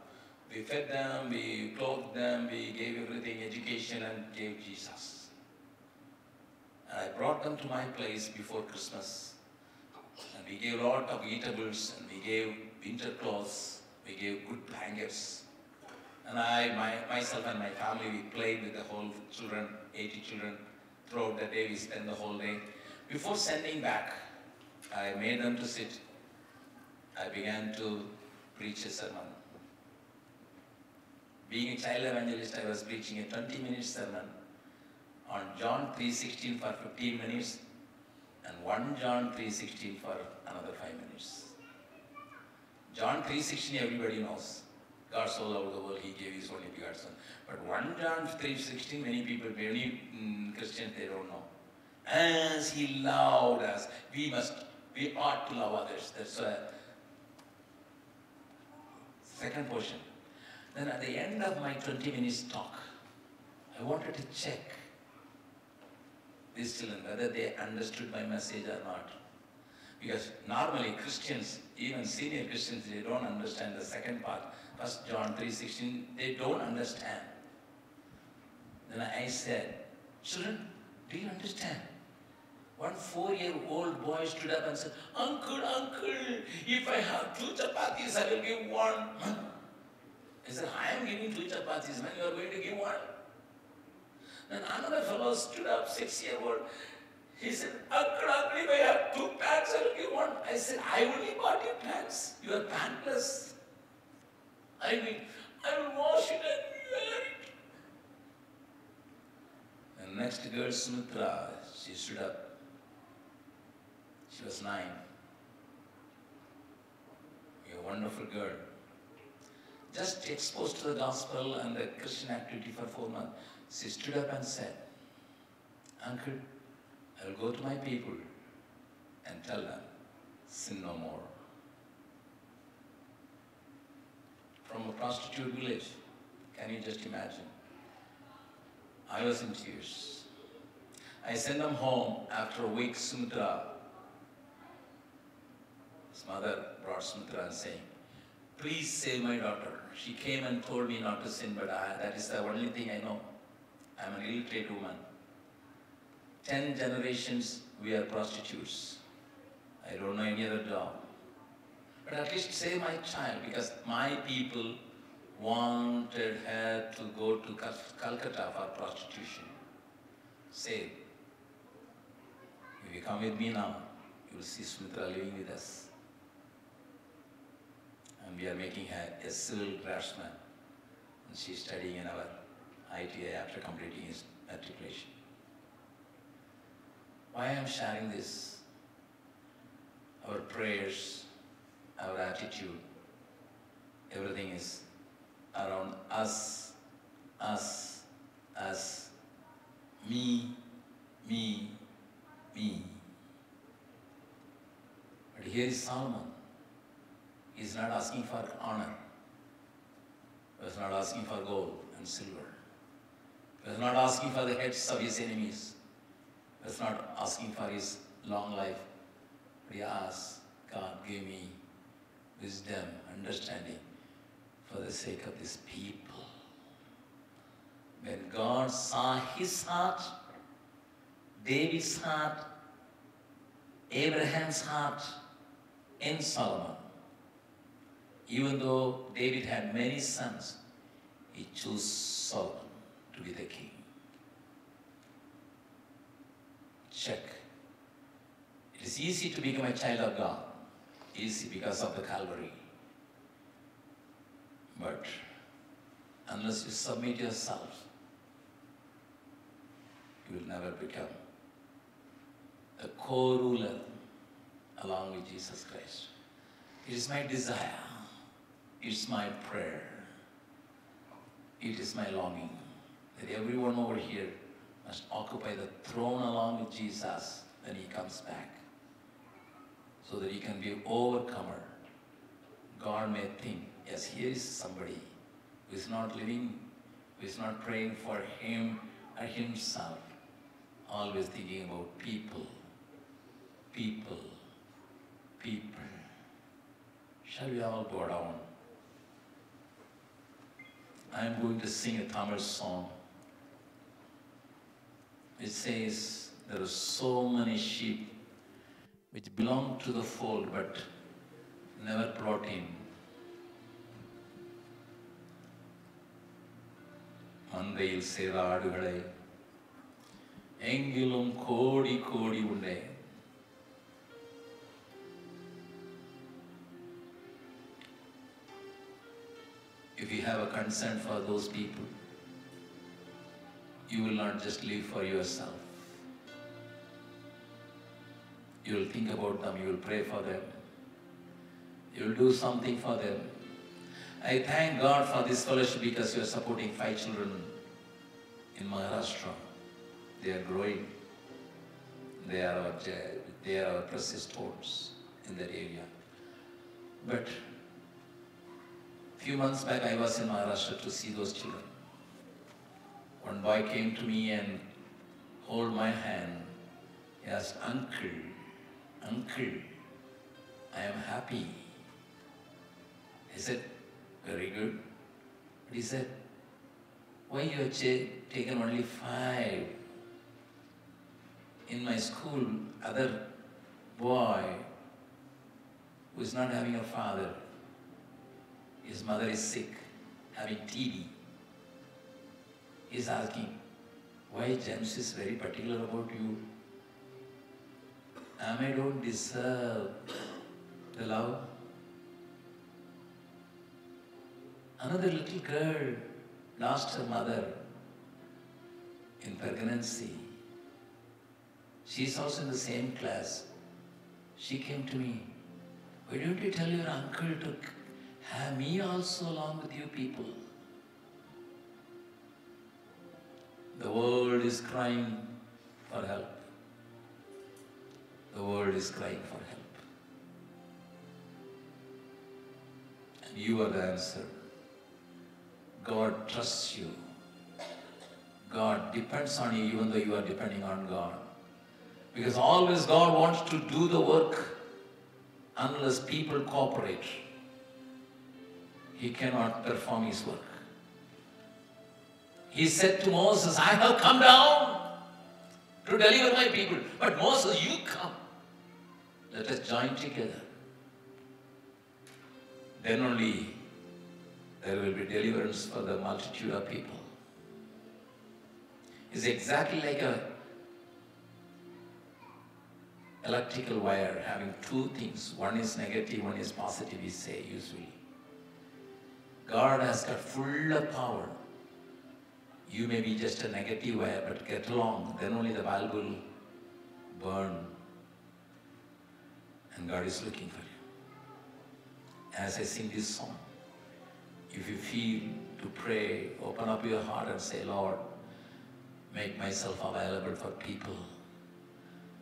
We fed them, we clothed them, we gave everything, education, and gave Jesus. And I brought them to my place before Christmas. And we gave a lot of eatables, and we gave winter clothes, we gave good blankets. And I, my, myself and my family, we played with the whole children, 80 children. Throughout the day, we spent the whole day. Before sending back, I made them to sit. I began to preach a sermon. Being a child evangelist, I was preaching a 20 minute sermon on John 3.16 for 15 minutes and 1 John 3.16 for another 5 minutes. John 3.16 everybody knows. God so loved the world, He gave His only begotten Son. But 1 John 3.16, many people, many mm, Christians, they don't know. As He loved us, we must, we ought to love others. That's a second portion. Then at the end of my 20 minutes talk, I wanted to check these children whether they understood my message or not. Because normally Christians, even senior Christians, they don't understand the second part. First John 3.16, they don't understand. Then I said, children, do you understand? One four-year-old boy stood up and said, Uncle, uncle, if I have two chapatis, I will give one. I said, I am giving two chapatis, man, you are going to give one. Then another fellow stood up, six-year-old. He said, Uncle, uncle, I have two pants, I will give one. I said, I only bought you pants. You are pantless. I mean, I will wash it and wear it. And next girl, Sumitra, she stood up. She was nine. A wonderful girl. Just exposed to the gospel and the Christian activity for four months. She stood up and said, Uncle, I will go to my people and tell them, sin no more. From a prostitute village, can you just imagine? I was in tears. I sent them home after a week, Sumitra. His mother brought Sumitra and saying, please save my daughter. She came and told me not to sin, but I, that is the only thing I know. I'm an illiterate woman. Ten generations we are prostitutes. I don't know any other job. But at least save my child because my people wanted her to go to Cal- Calcutta for prostitution. Save. If you come with me now, you will see Sumitra living with us. And we are making her a civil draftsman. And she's studying in our ITA after completing his matriculation. Why I am sharing this? Our prayers, our attitude, everything is around us, us, us, me, me, me. But here is Solomon. Is not asking for honor. He was not asking for gold and silver. He was not asking for the heads of his enemies. He was not asking for his long life. But he asked, God, give me wisdom, understanding for the sake of this people. When God saw his heart, David's heart, Abraham's heart in Solomon, even though David had many sons, he chose Solomon to be the king. Check. It is easy to become a child of God, easy because of the Calvary. But unless you submit yourself, you will never become the co-ruler along with Jesus Christ. It is my desire, it's my prayer, it is my longing that everyone over here must occupy the throne along with Jesus when he comes back so that he can be overcomer. God may think, yes, here is somebody who is not living, who is not praying for him or himself, always thinking about people, people, people. Shall we all go down? I am going to sing a Tamil song. It says, there are so many sheep which belong to the fold but never brought in. മന്തയിൽ സേതാടുകളെ എങ്കിലും കോടി കോടി ഉണ്ടേ concern for those people, you will not just live for yourself. You will think about them, you will pray for them, you will do something for them. I thank God for this fellowship because you are supporting five children in Maharashtra. They are growing. They are our, they are our precious stones in that area. But few months back I was in Maharashtra to see those children. One boy came to me and hold my hand. He asked, Uncle, Uncle, I am happy. I said, very good. But he said, why you have taken only five? In my school, other boy who is not having a father, his mother is sick, having TB. He is asking, why James is very particular about you? Am I don't deserve the love? Another little girl lost her mother in pregnancy. She's also in the same class. She came to me. Why don't you tell your uncle to have me also along with you people? The world is crying for help. The world is crying for help. And you are the answer. God trusts you. God depends on you even though you are depending on God. Because always God wants to do the work unless people cooperate. He cannot perform his work. He said to Moses, I have come down to deliver my people. But Moses, you come. Let us join together. Then only there will be deliverance for the multitude of people. It's exactly like a electrical wire having two things. One is negative, one is positive, we say usually. God has got full of power. You may be just a negative wire, but get along, then only the bulb will burn. And God is looking for you. As I sing this song, if you feel to pray, open up your heart and say, Lord, make myself available for people.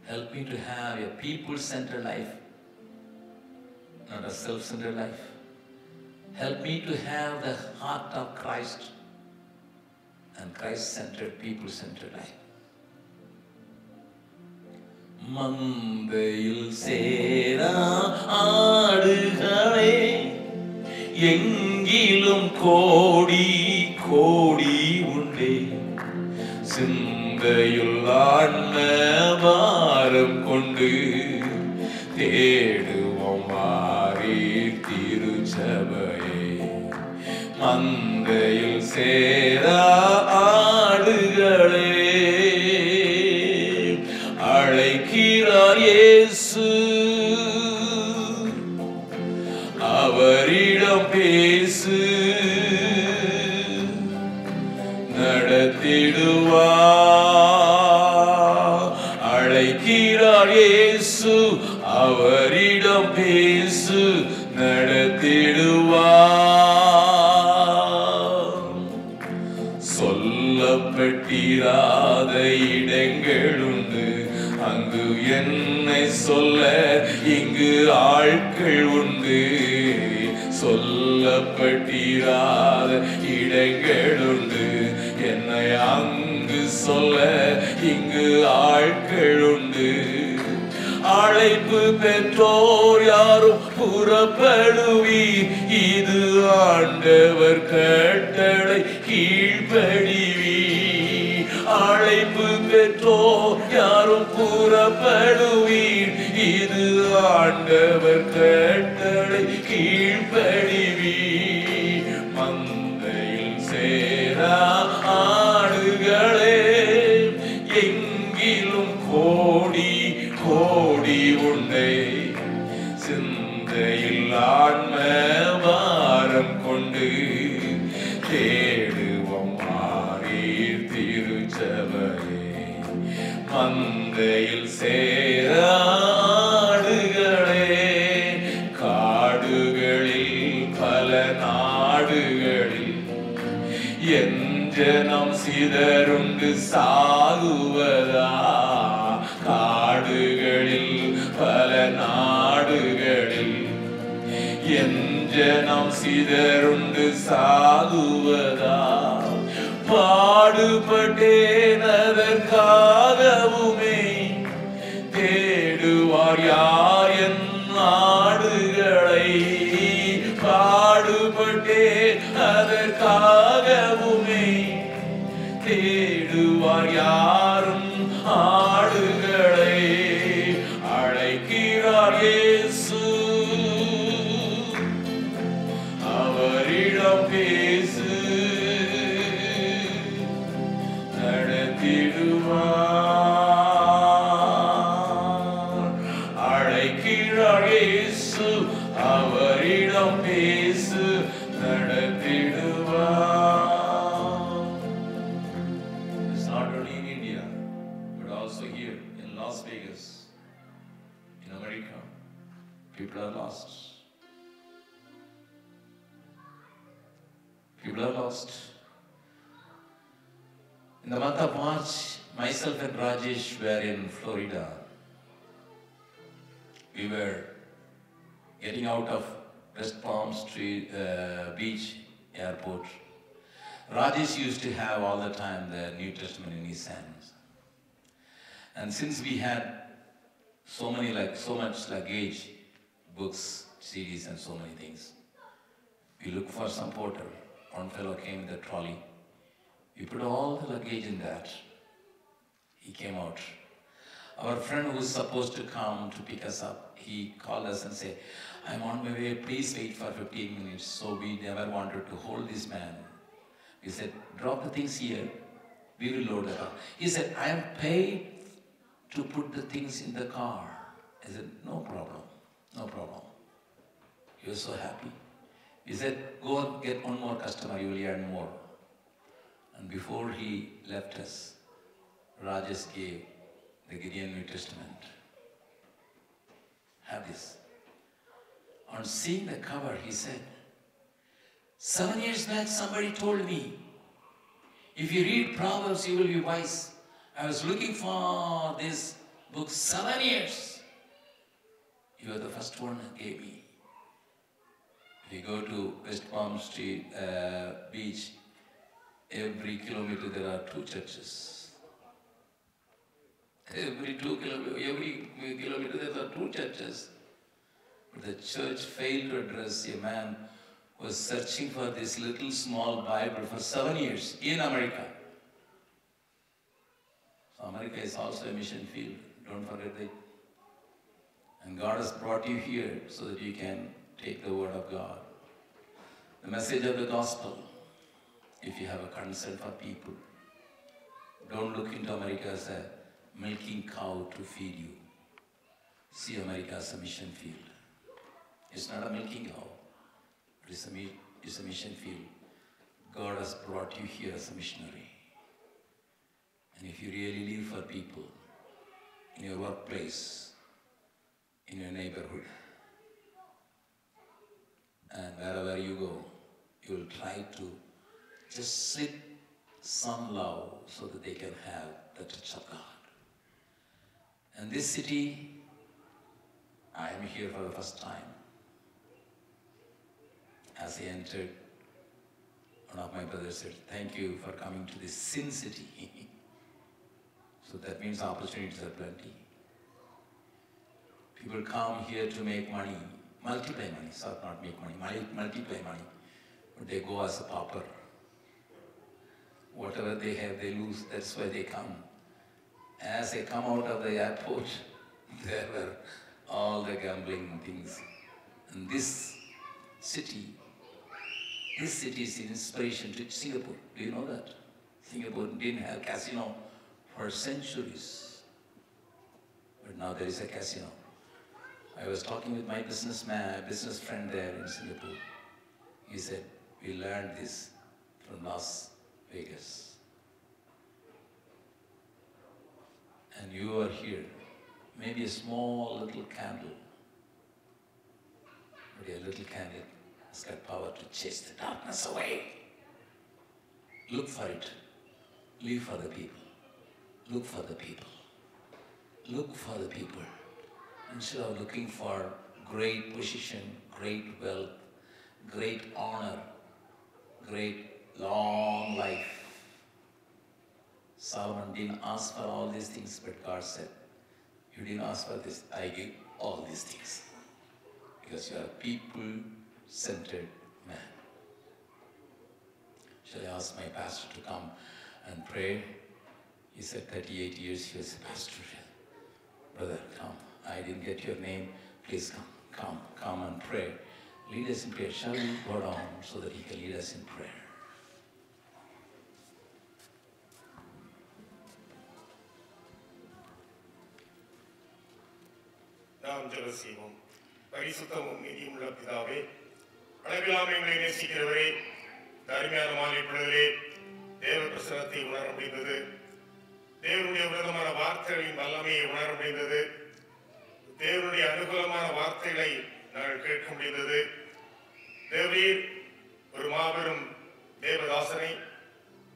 Help me to have a people-centered life, not a self-centered life. Help me to have the heart of Christ and Christ-centered, people-centered life. மந்தையில் சேரா ஆடுகளே எங்கிலும் கோடி கோடி உண்டே சிந்தையுள் ஆன்ம பாரம் கொண்டு தேடுவோம் மாறி திருச்சபையே மந்தையில் சேரா ஆடுகளே. அழைக்கிறார் இயேசு. அவரிடம் பேசு. நடத்திடுவா. அழைக்கிறார் இயேசு. அவரிடம் பேசு சொல்ல இங்கு ஆட்கள் உண்டு. சொல்லப்பட்டிராத இடங்கள் உண்டு என்னை அங்கு சொல்ல இங்கு ஆட்கள் உண்டு. அழைப்பு பெற்றோர் யாரும் புறப்படுவி இது ஆண்டவர் கட்டளை கீழ்படிவி அழைப்பு பெற்றோர் யாரும் புறப்படுவி ஆண்டவர் கட்டளை கீழ்ப்படிவி day. To have all the time the New Testament in his hands. And since we had so many, like, so much luggage, books, CDs, and so many things, we looked for some porter. One fellow came with a trolley. We put all the luggage in that. He came out. Our friend who was supposed to come to pick us up, he called us and said, I'm on my way, please wait for 15 minutes. So we never wanted to hold this man. We said, drop the things here, we will load the car. He said, I am paid to put the things in the car. I said, no problem, no problem. He was so happy. He said, go and get one more customer, you will earn more. And before he left us, Rajesh gave the Gideon New Testament. Have this. On seeing the cover, he said, Seven years back, somebody told me, if you read Proverbs, you will be wise. I was looking for this book seven years. You are the first one that gave me. You go to West Palm Street uh, beach, every kilometer there are two churches. Every two kilometer, every kilometer there are two churches. But the church failed to address a man who was searching for this little small Bible for seven years in America. So America is also a mission field. Don't forget that. And God has brought you here so that you can take the word of God. The message of the gospel, if you have a concern for people, don't look into America as a milking cow to feed you. See America as a mission field. It's not a milking cow. It's a, mi- a mission field. God has brought you here as a missionary. And if you really live for people, in your workplace, in your neighborhood, and wherever you go, you will try to just slip some love so that they can have the touch of God. And this city, I am here for the first time. As he entered, one of my brothers said, Thank you for coming to this sin city. [laughs] so that means opportunities are plenty. People come here to make money, multiply money, so not make money, mul- multiply money, but they go as a pauper. Whatever they have, they lose. That's why they come. As they come out of the airport, [laughs] there were all the gambling things. And this city, this city is an inspiration to Singapore. Do you know that? Singapore didn't have a casino for centuries. But now there is a casino. I was talking with my businessman, business friend there in Singapore. He said, we learned this from Las Vegas. And you are here. Maybe a small little candle. But a little candle has got power to chase the darkness away. Look for it. Live for the people. Look for the people. Look for the people. Instead of looking for great position, great wealth, great honor, great long life. Solomon didn't ask for all these things, but God said, You didn't ask for this, I give all these things. Because you are people centered man. Shall I ask my pastor to come and pray? He said 38 years he was a pastor. Brother, come. I didn't get your name. Please come, come, come and pray. Lead us in prayer. Shall we go down so that he can lead us in prayer? நாம் ஜெப செய்வோம் பரிசுத்தமும் நீதியும் உள்ள பிதாவே அளவிலாமைகளை நேசிக்கிறவரே தருமையான மாலை பொழுதிலே தேவ பிரசனத்தை உணர முடிந்தது. தேவனுடைய உன்னதமான வார்த்தைகளின் வல்லமையை உணர முடிந்தது. தேவனுடைய அனுகூலமான வார்த்தைகளை நாங்கள் கேட்க முடிந்தது. தேவரீர் ஒரு மாபெரும் தேவதாசனை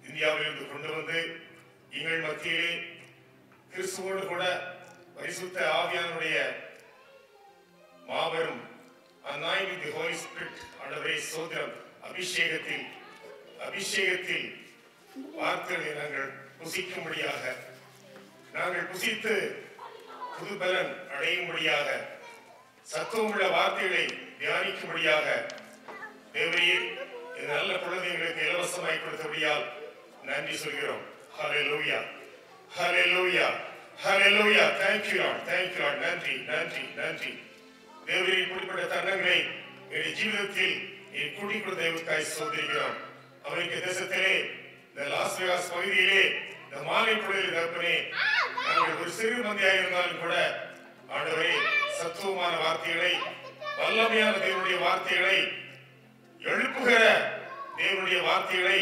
இந்தியாவிலிருந்து கொண்டு வந்து எங்கள் மத்தியிலே கிறிஸ்துவோடு கூட பரிசுத்த ஆவியானுடைய மாபெரும் அந்நாய் தி ஹோலி ஸ்பிரிட் ஆண்டவரே சோதரம் அபிஷேகத்தில் அபிஷேகத்தில் வார்த்தைகளை நாங்கள் புசிக்கும்படியாக நாங்கள் புசித்து புது பலன் அடையும்படியாக சத்துவமுள்ள வார்த்தைகளை தியானிக்கும்படியாக தேவரீர் இந்த நல்ல குழந்தைகளுக்கு இலவசமாய் கொடுத்தபடியால் நன்றி சொல்கிறோம். ஹalleluya ஹalleluya ஹalleluya thank you lord. Thank you lord. நன்றி நன்றி நன்றி. தேவரீர் இப்படிப்பட்ட தருணங்களை எங்கள் ஜீவிதத்தில் என் கூட்டிக் தெய்வத்தாய் சோதரிக்கிறோம். அவருக்கு தேசத்திலே இந்த லாஸ் வேகாஸ் பகுதியிலே இந்த மாலை பொழுதில் தகப்பனே நாங்கள் ஒரு சிறு மந்தியாக இருந்தாலும் கூட ஆண்டவரே சத்துவமான வார்த்தைகளை வல்லமையான தேவனுடைய வார்த்தைகளை எழுப்புகிற தேவனுடைய வார்த்தைகளை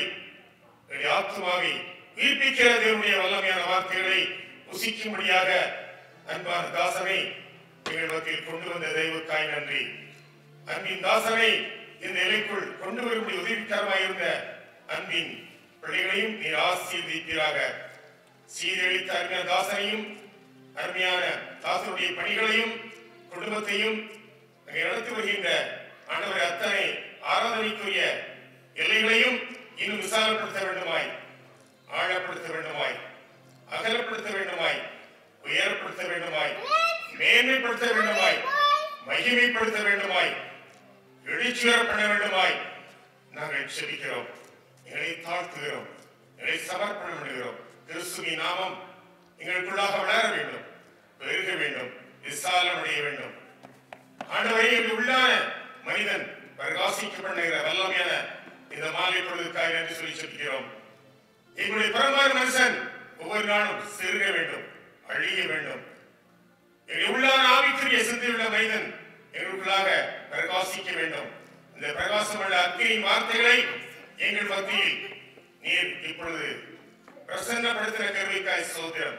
எங்களுடைய ஆத்மாவை உயிர்ப்பிக்கிற தேவனுடைய வல்லமையான வார்த்தைகளை புசிக்கும்படியாக அன்பான தாசனை எங்கள் கொண்டு வந்த தெய்வத்தாய் நன்றி. அன்பின் தாசனை இந்த நிலைக்குள் கொண்டு வரும்படி உதவிக்காரமாயிருந்த அன்பின் பிள்ளைகளையும் நீர் ஆசீர்வதிப்பீராக. சீரழித்த அருமையான தாசனையும் அருமையான தாசனுடைய பணிகளையும் குடும்பத்தையும் நடத்தி வருகின்ற ஆண்டவர் அத்தனை ஆராதனைக்குரிய எல்லைகளையும் இன்னும் விசாலப்படுத்த வேண்டுமாய் ஆழப்படுத்த வேண்டுமாய் அகலப்படுத்த வேண்டுமாய் உயரப்படுத்த வேண்டுமாய். மேன்மைப்படுத்த வேண்டுமாய் மகிமைப்படுத்த வேண்டுமாய் எழுச்சியர் பண்ண வேண்டுமாய் நாங்கள் செபிக்கிறோம் எங்களை தாழ்த்துகிறோம். எங்களை சமர்ப்பணம் பண்ணுகிறோம். கிறிஸ்துவி நாமம் எங்களுக்குள்ளாக வளர வேண்டும் பெருக வேண்டும் விசாலம் அடைய வேண்டும். ஆண்டவரே எங்கள் உள்ளான மனிதன் பிரகாசிக்கப்படுகிற வல்லமையான இந்த மாலை பொழுதுக்காக என்று சொல்லி சொல்கிறோம் எங்களுடைய பரமாறு மனுஷன் ஒவ்வொரு நாளும் செருக வேண்டும் அழிய வேண்டும். உள்ளான ஆவிக்குரிய சிந்தியுள்ள மனிதன் எங்களுக்குள்ளாக பிரகாசிக்க வேண்டும். இந்த பிரகாசமுள்ள அக்னியின் வார்த்தைகளை எங்கள் மத்தியில் நீர் இப்பொழுது பிரசன்னப்படுத்தின கருவிக்காய் சோதரம்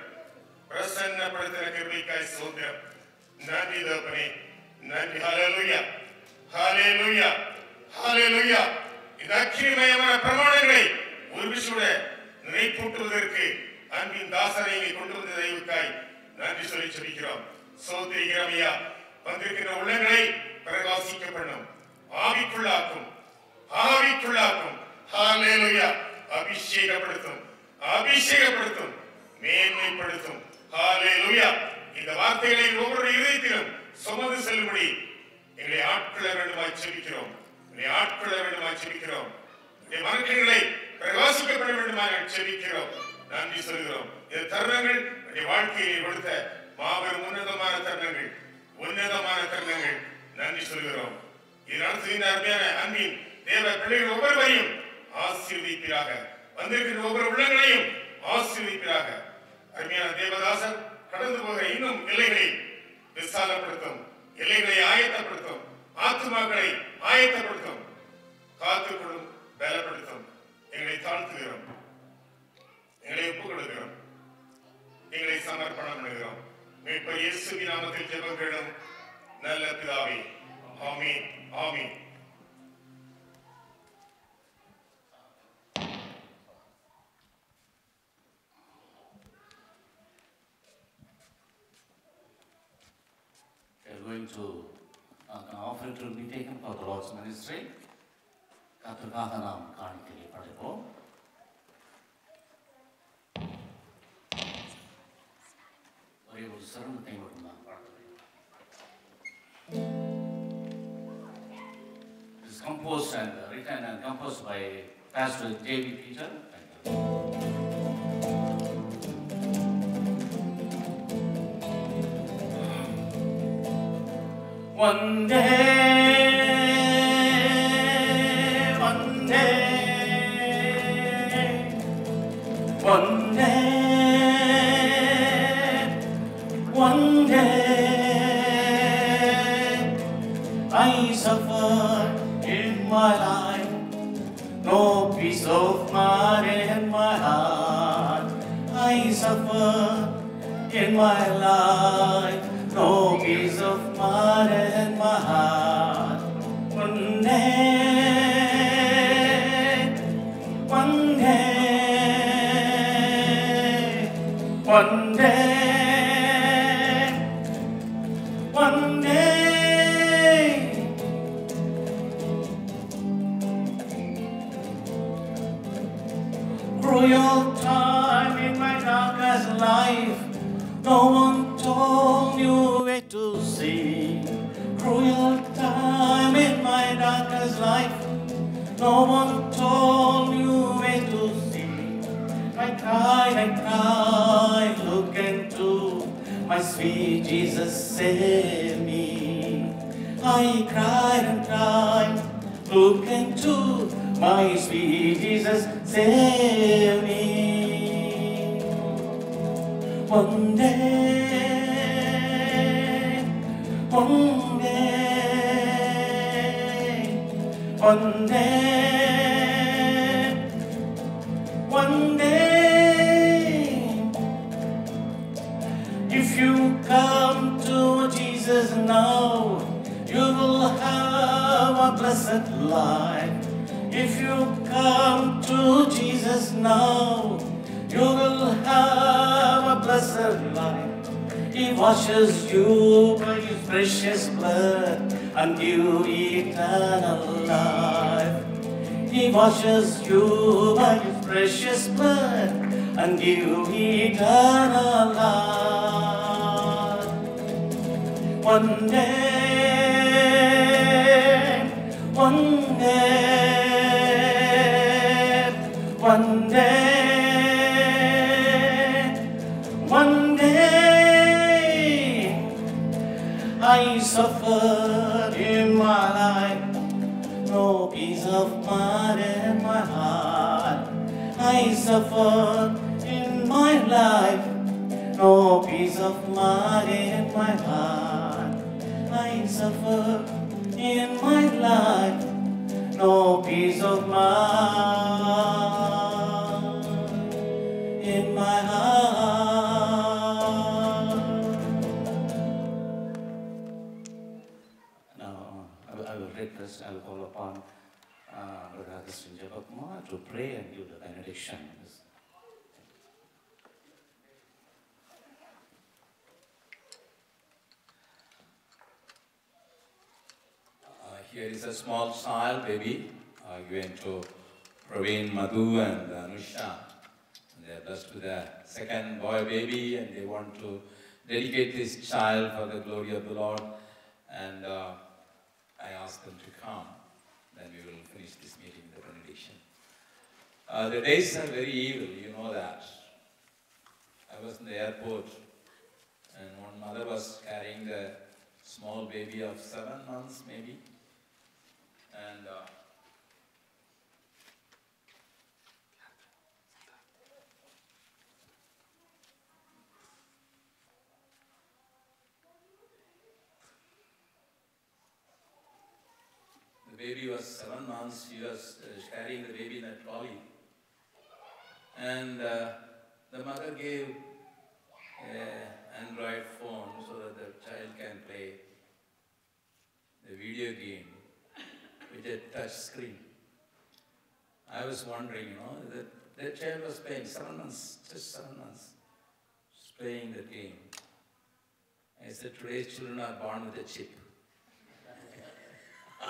பிரசன்னப்படுத்தின கருவிக்காய் சோதரம் நன்றி தோப்பனே நன்றி. ஹalleluya ஹalleluya ஹalleluya. இந்த அக்கினிமயமான பிரமாணங்களை ஒரு விசுட நினைப்பூட்டுவதற்கு அன்பின் தாசரை கொண்டு வந்த தெய்வக்காய் நன்றி சொல்லி சொல்லிக்கிறோம். சோதரிக்கிறோம் ஐயா வந்திருக்கின்ற உள்ளங்களை பிரகாசிக்க பண்ணும் ஆவிக்குள்ளாக்கும். ஆவிக்குள்ளாக்கும். ஹாலேலுயா அபிஷேகப்படுத்தும். அபிஷேகப்படுத்தும். மேன்மைப்படுத்தும். ஹாலேலுயா இந்த வார்த்தைகளை ஒவ்வொரு இதயத்திலும் சுமந்து செல்லும்படி எங்களை ஆட்கொள்ள வேண்டுமாய் செபிக்கிறோம் எங்களை ஆட்கொள்ள வேண்டுமாய் செபிக்கிறோம் எங்களுடைய மனக்கங்களை பிரகாசிக்கப்பட வேண்டுமாய் நாங்கள் செபிக்கிறோம் நன்றி சொல்கிறோம் இந்த தருணங்கள் என்னுடைய வாழ்க்கையை கொடுத்த மாபெரும் உன்னதமான தருணங்கள் உன்னதமான தருணங்கள் நன்றி சொல்கிறோம். இது நடத்துகின்ற அருமையான அன்பின் தேவ பிள்ளைகள் ஒவ்வொருவரையும் ஆசீர்வதிப்பீராக. வந்திருக்கிற ஒவ்வொரு உள்ளங்களையும் ஆசீர்வதிப்பீராக. அருமையான தேவதாசன் கடந்து போகிற இன்னும் எல்லைகளை விசாலப்படுத்தும் எல்லைகளை ஆயத்தப்படுத்தும் ஆத்துமாக்களை ஆயத்தப்படுத்தும் காத்துக்கொள்ளும் பலப்படுத்தும். எங்களை தாழ்த்துகிறோம். எங்களை ஒப்புக் கொடுக்கிறோம் எங்களை சமர்ப்பணம் பண்ணுகிறோம். மீட்பர் இயேசுவின் நாமத்தில் ஜெபம் கேளும் நல்ல பிதாவே ஆமென் ஆமென் We are going to, uh, an offering to be taken for the Lord's ministry. கத்துக்காக நாம் காணிக்கையை படைப்போம் It's composed and written and composed by Pastor David Peter. One day my life, no peace of mind and my heart. One day, one day, one day, life. No one told you where to see. I cried, I cried, look into my sweet Jesus, save me. I cried and cried, look into my sweet Jesus, save me. One day, one one day, one day. If you come to Jesus now, you will have a blessed life. If you come to Jesus now, you will have a blessed life. He washes you by His precious blood and give eternal life. He washes you by His precious blood and give eternal life. One day, one day, suffered in my life, no peace of mind in my heart. I suffer in my life, no peace of mind in my heart. Now, I will, request, I will call upon uh, Brother Augustine Jebakumar to pray and give the benediction. Uh, here is a small child baby uh, given to Praveen, Madhu, and Anusha. They are blessed with a second boy baby, and they want to dedicate this child for the glory of the Lord. And uh, I ask them to come. Then we will finish this meeting with the benediction. Uh, the days are very evil, you know that. I was in the airport, and one mother was carrying the small baby of seven months, maybe. And uh, the baby was seven months. She was uh, carrying the baby in a trolley. And uh, the mother gave an Android phone so that the child can play the video game with a touch screen. I was wondering, you know, that that child was playing seven months, just seven months, just playing the game. I said, today's children are born with a chip. [laughs]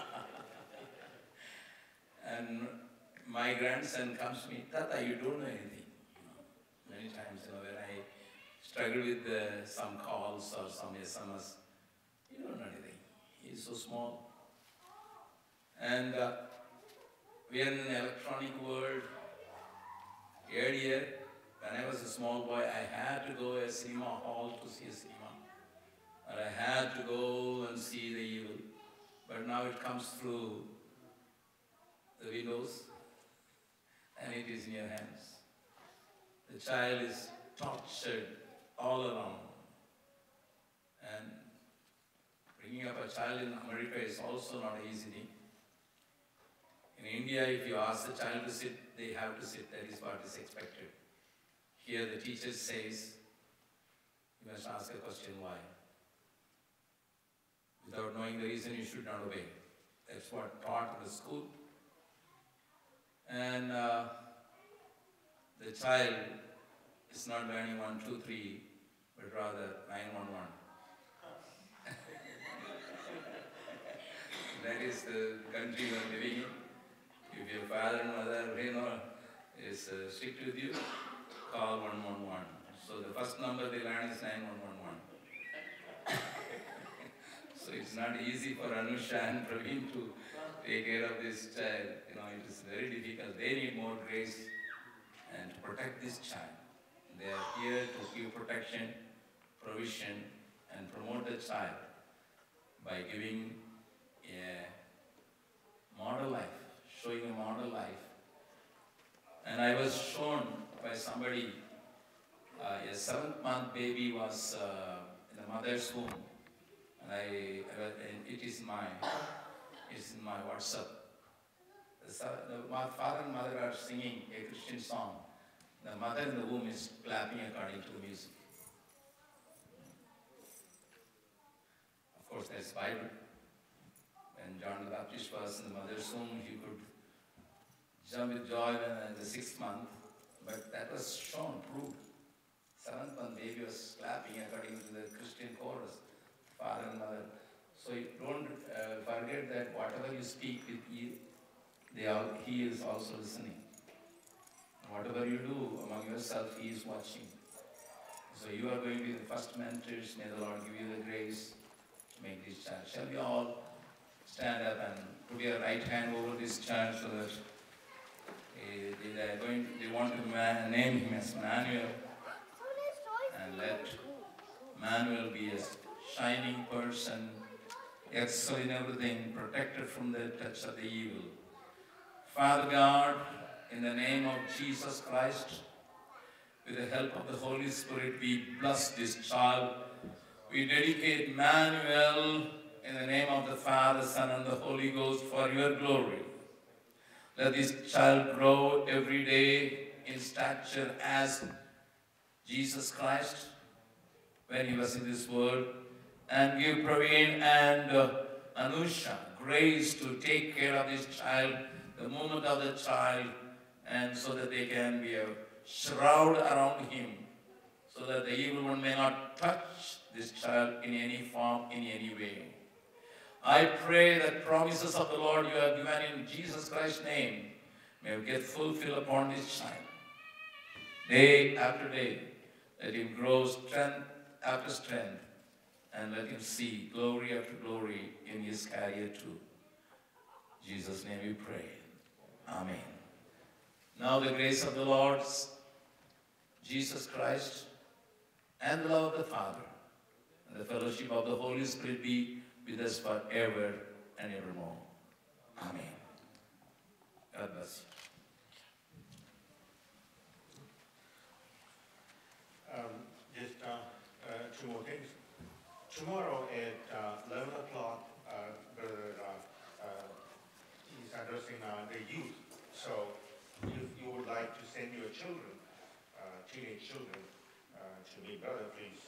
and my grandson comes to me, Tata, you don't know anything. Many times, you know, when I struggle with uh, some calls or some SMS, you don't know anything. He's so small. And uh, we are in an electronic world. Earlier, when I was a small boy, I had to go to a cinema hall to see a cinema. Or I had to go and see the evil. But now it comes through the windows and it is in your hands. The child is tortured all around. And bringing up a child in America is also not easy. In India, if you ask the child to sit, they have to sit. That is what is expected. Here, the teacher says, you must ask a question why. without knowing the reason you should not obey. That's what taught in the school. And uh, the child is not learning one, two, three, but rather nine, one, one. [laughs] that is the country you are living in. If your father and mother, you know, is uh, strict with you, call 111. So the first number they learn is 9111. [laughs] so it's not easy for Anusha and Praveen to take care of this child. You know, it is very difficult. They need more grace and to protect this child. They are here to give protection, provision, and promote the child by giving a model life, showing a model life. And I was shown by somebody, uh, a seventh month baby was uh, in the mother's womb. And I, and it is my, it's in my WhatsApp. The, the father and mother are singing a Christian song. The mother in the womb is clapping according to the music. Of course, that's Bible. When John the Baptist was in the mother's womb, he could jump with joy in the sixth month, but that was shown, proved. Seventh month baby was clapping according to the Christian chorus, father and mother. So don't uh, forget that whatever you speak with you, they all, he is also listening. Whatever you do among yourself, he is watching. So you are going to be the first mentors. May the Lord give you the grace to make this child. Shall we all stand up and put your right hand over this child so that eh, they are going, they want to name him as Manuel and let Manuel be a shining person, excel in everything, protected from the touch of the evil. Father God, in the name of Jesus Christ, with the help of the Holy Spirit, we bless this child. We dedicate Manuel in the name of the Father, Son, and the Holy Ghost for your glory. Let this child grow every day in stature as Jesus Christ when he was in this world, and give Praveen and uh, Anusha grace to take care of this child, the moment of the child, and so that they can be a shroud around him, so that the evil one may not touch this child in any form, in any way. I pray that promises of the Lord you have given in Jesus Christ's name may get fulfilled upon this child. Day after day, let him grow strength after strength, and let him see glory after glory in his career too. In Jesus' name we pray. Amen. Now the grace of the Lord Jesus Christ and the love of the Father and the fellowship of the Holy Spirit be with us forever and evermore. Amen. God bless you. Um, Just uh, uh, two more things. Tomorrow at uh, 11 o'clock, uh, Brother, uh, uh, he's addressing the youth. So if you would like to send your children, teenage children, to me, brother, please,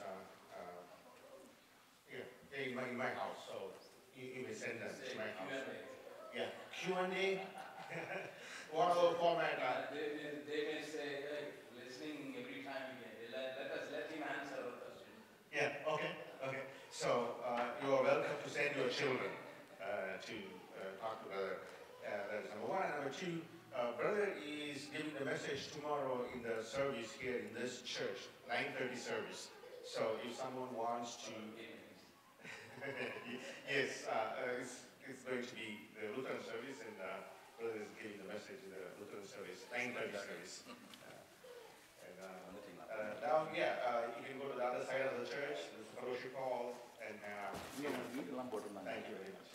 yeah, in my, in my house, so you you may send them to my house. Yeah, Q and A, [laughs] whatever format, uh, They, they, they may say, hey, listening every time again, let, let us, let him answer our question. Yeah, okay, okay. So uh, you are welcome to send your children uh, to uh, talk to brother. Uh, That is number one. And number two, uh, brother is giving the message tomorrow in the service here in this church, 9:30 service. So if someone wants to, [laughs] yes, uh, uh, it's, it's, going to be the Lutheran service, and uh, brother is giving the message in the Lutheran service, 9:30 service. [laughs] Uh, and, uh, now, yeah, you can go to the other side of the church. There's a fellowship hall, and thank you very much.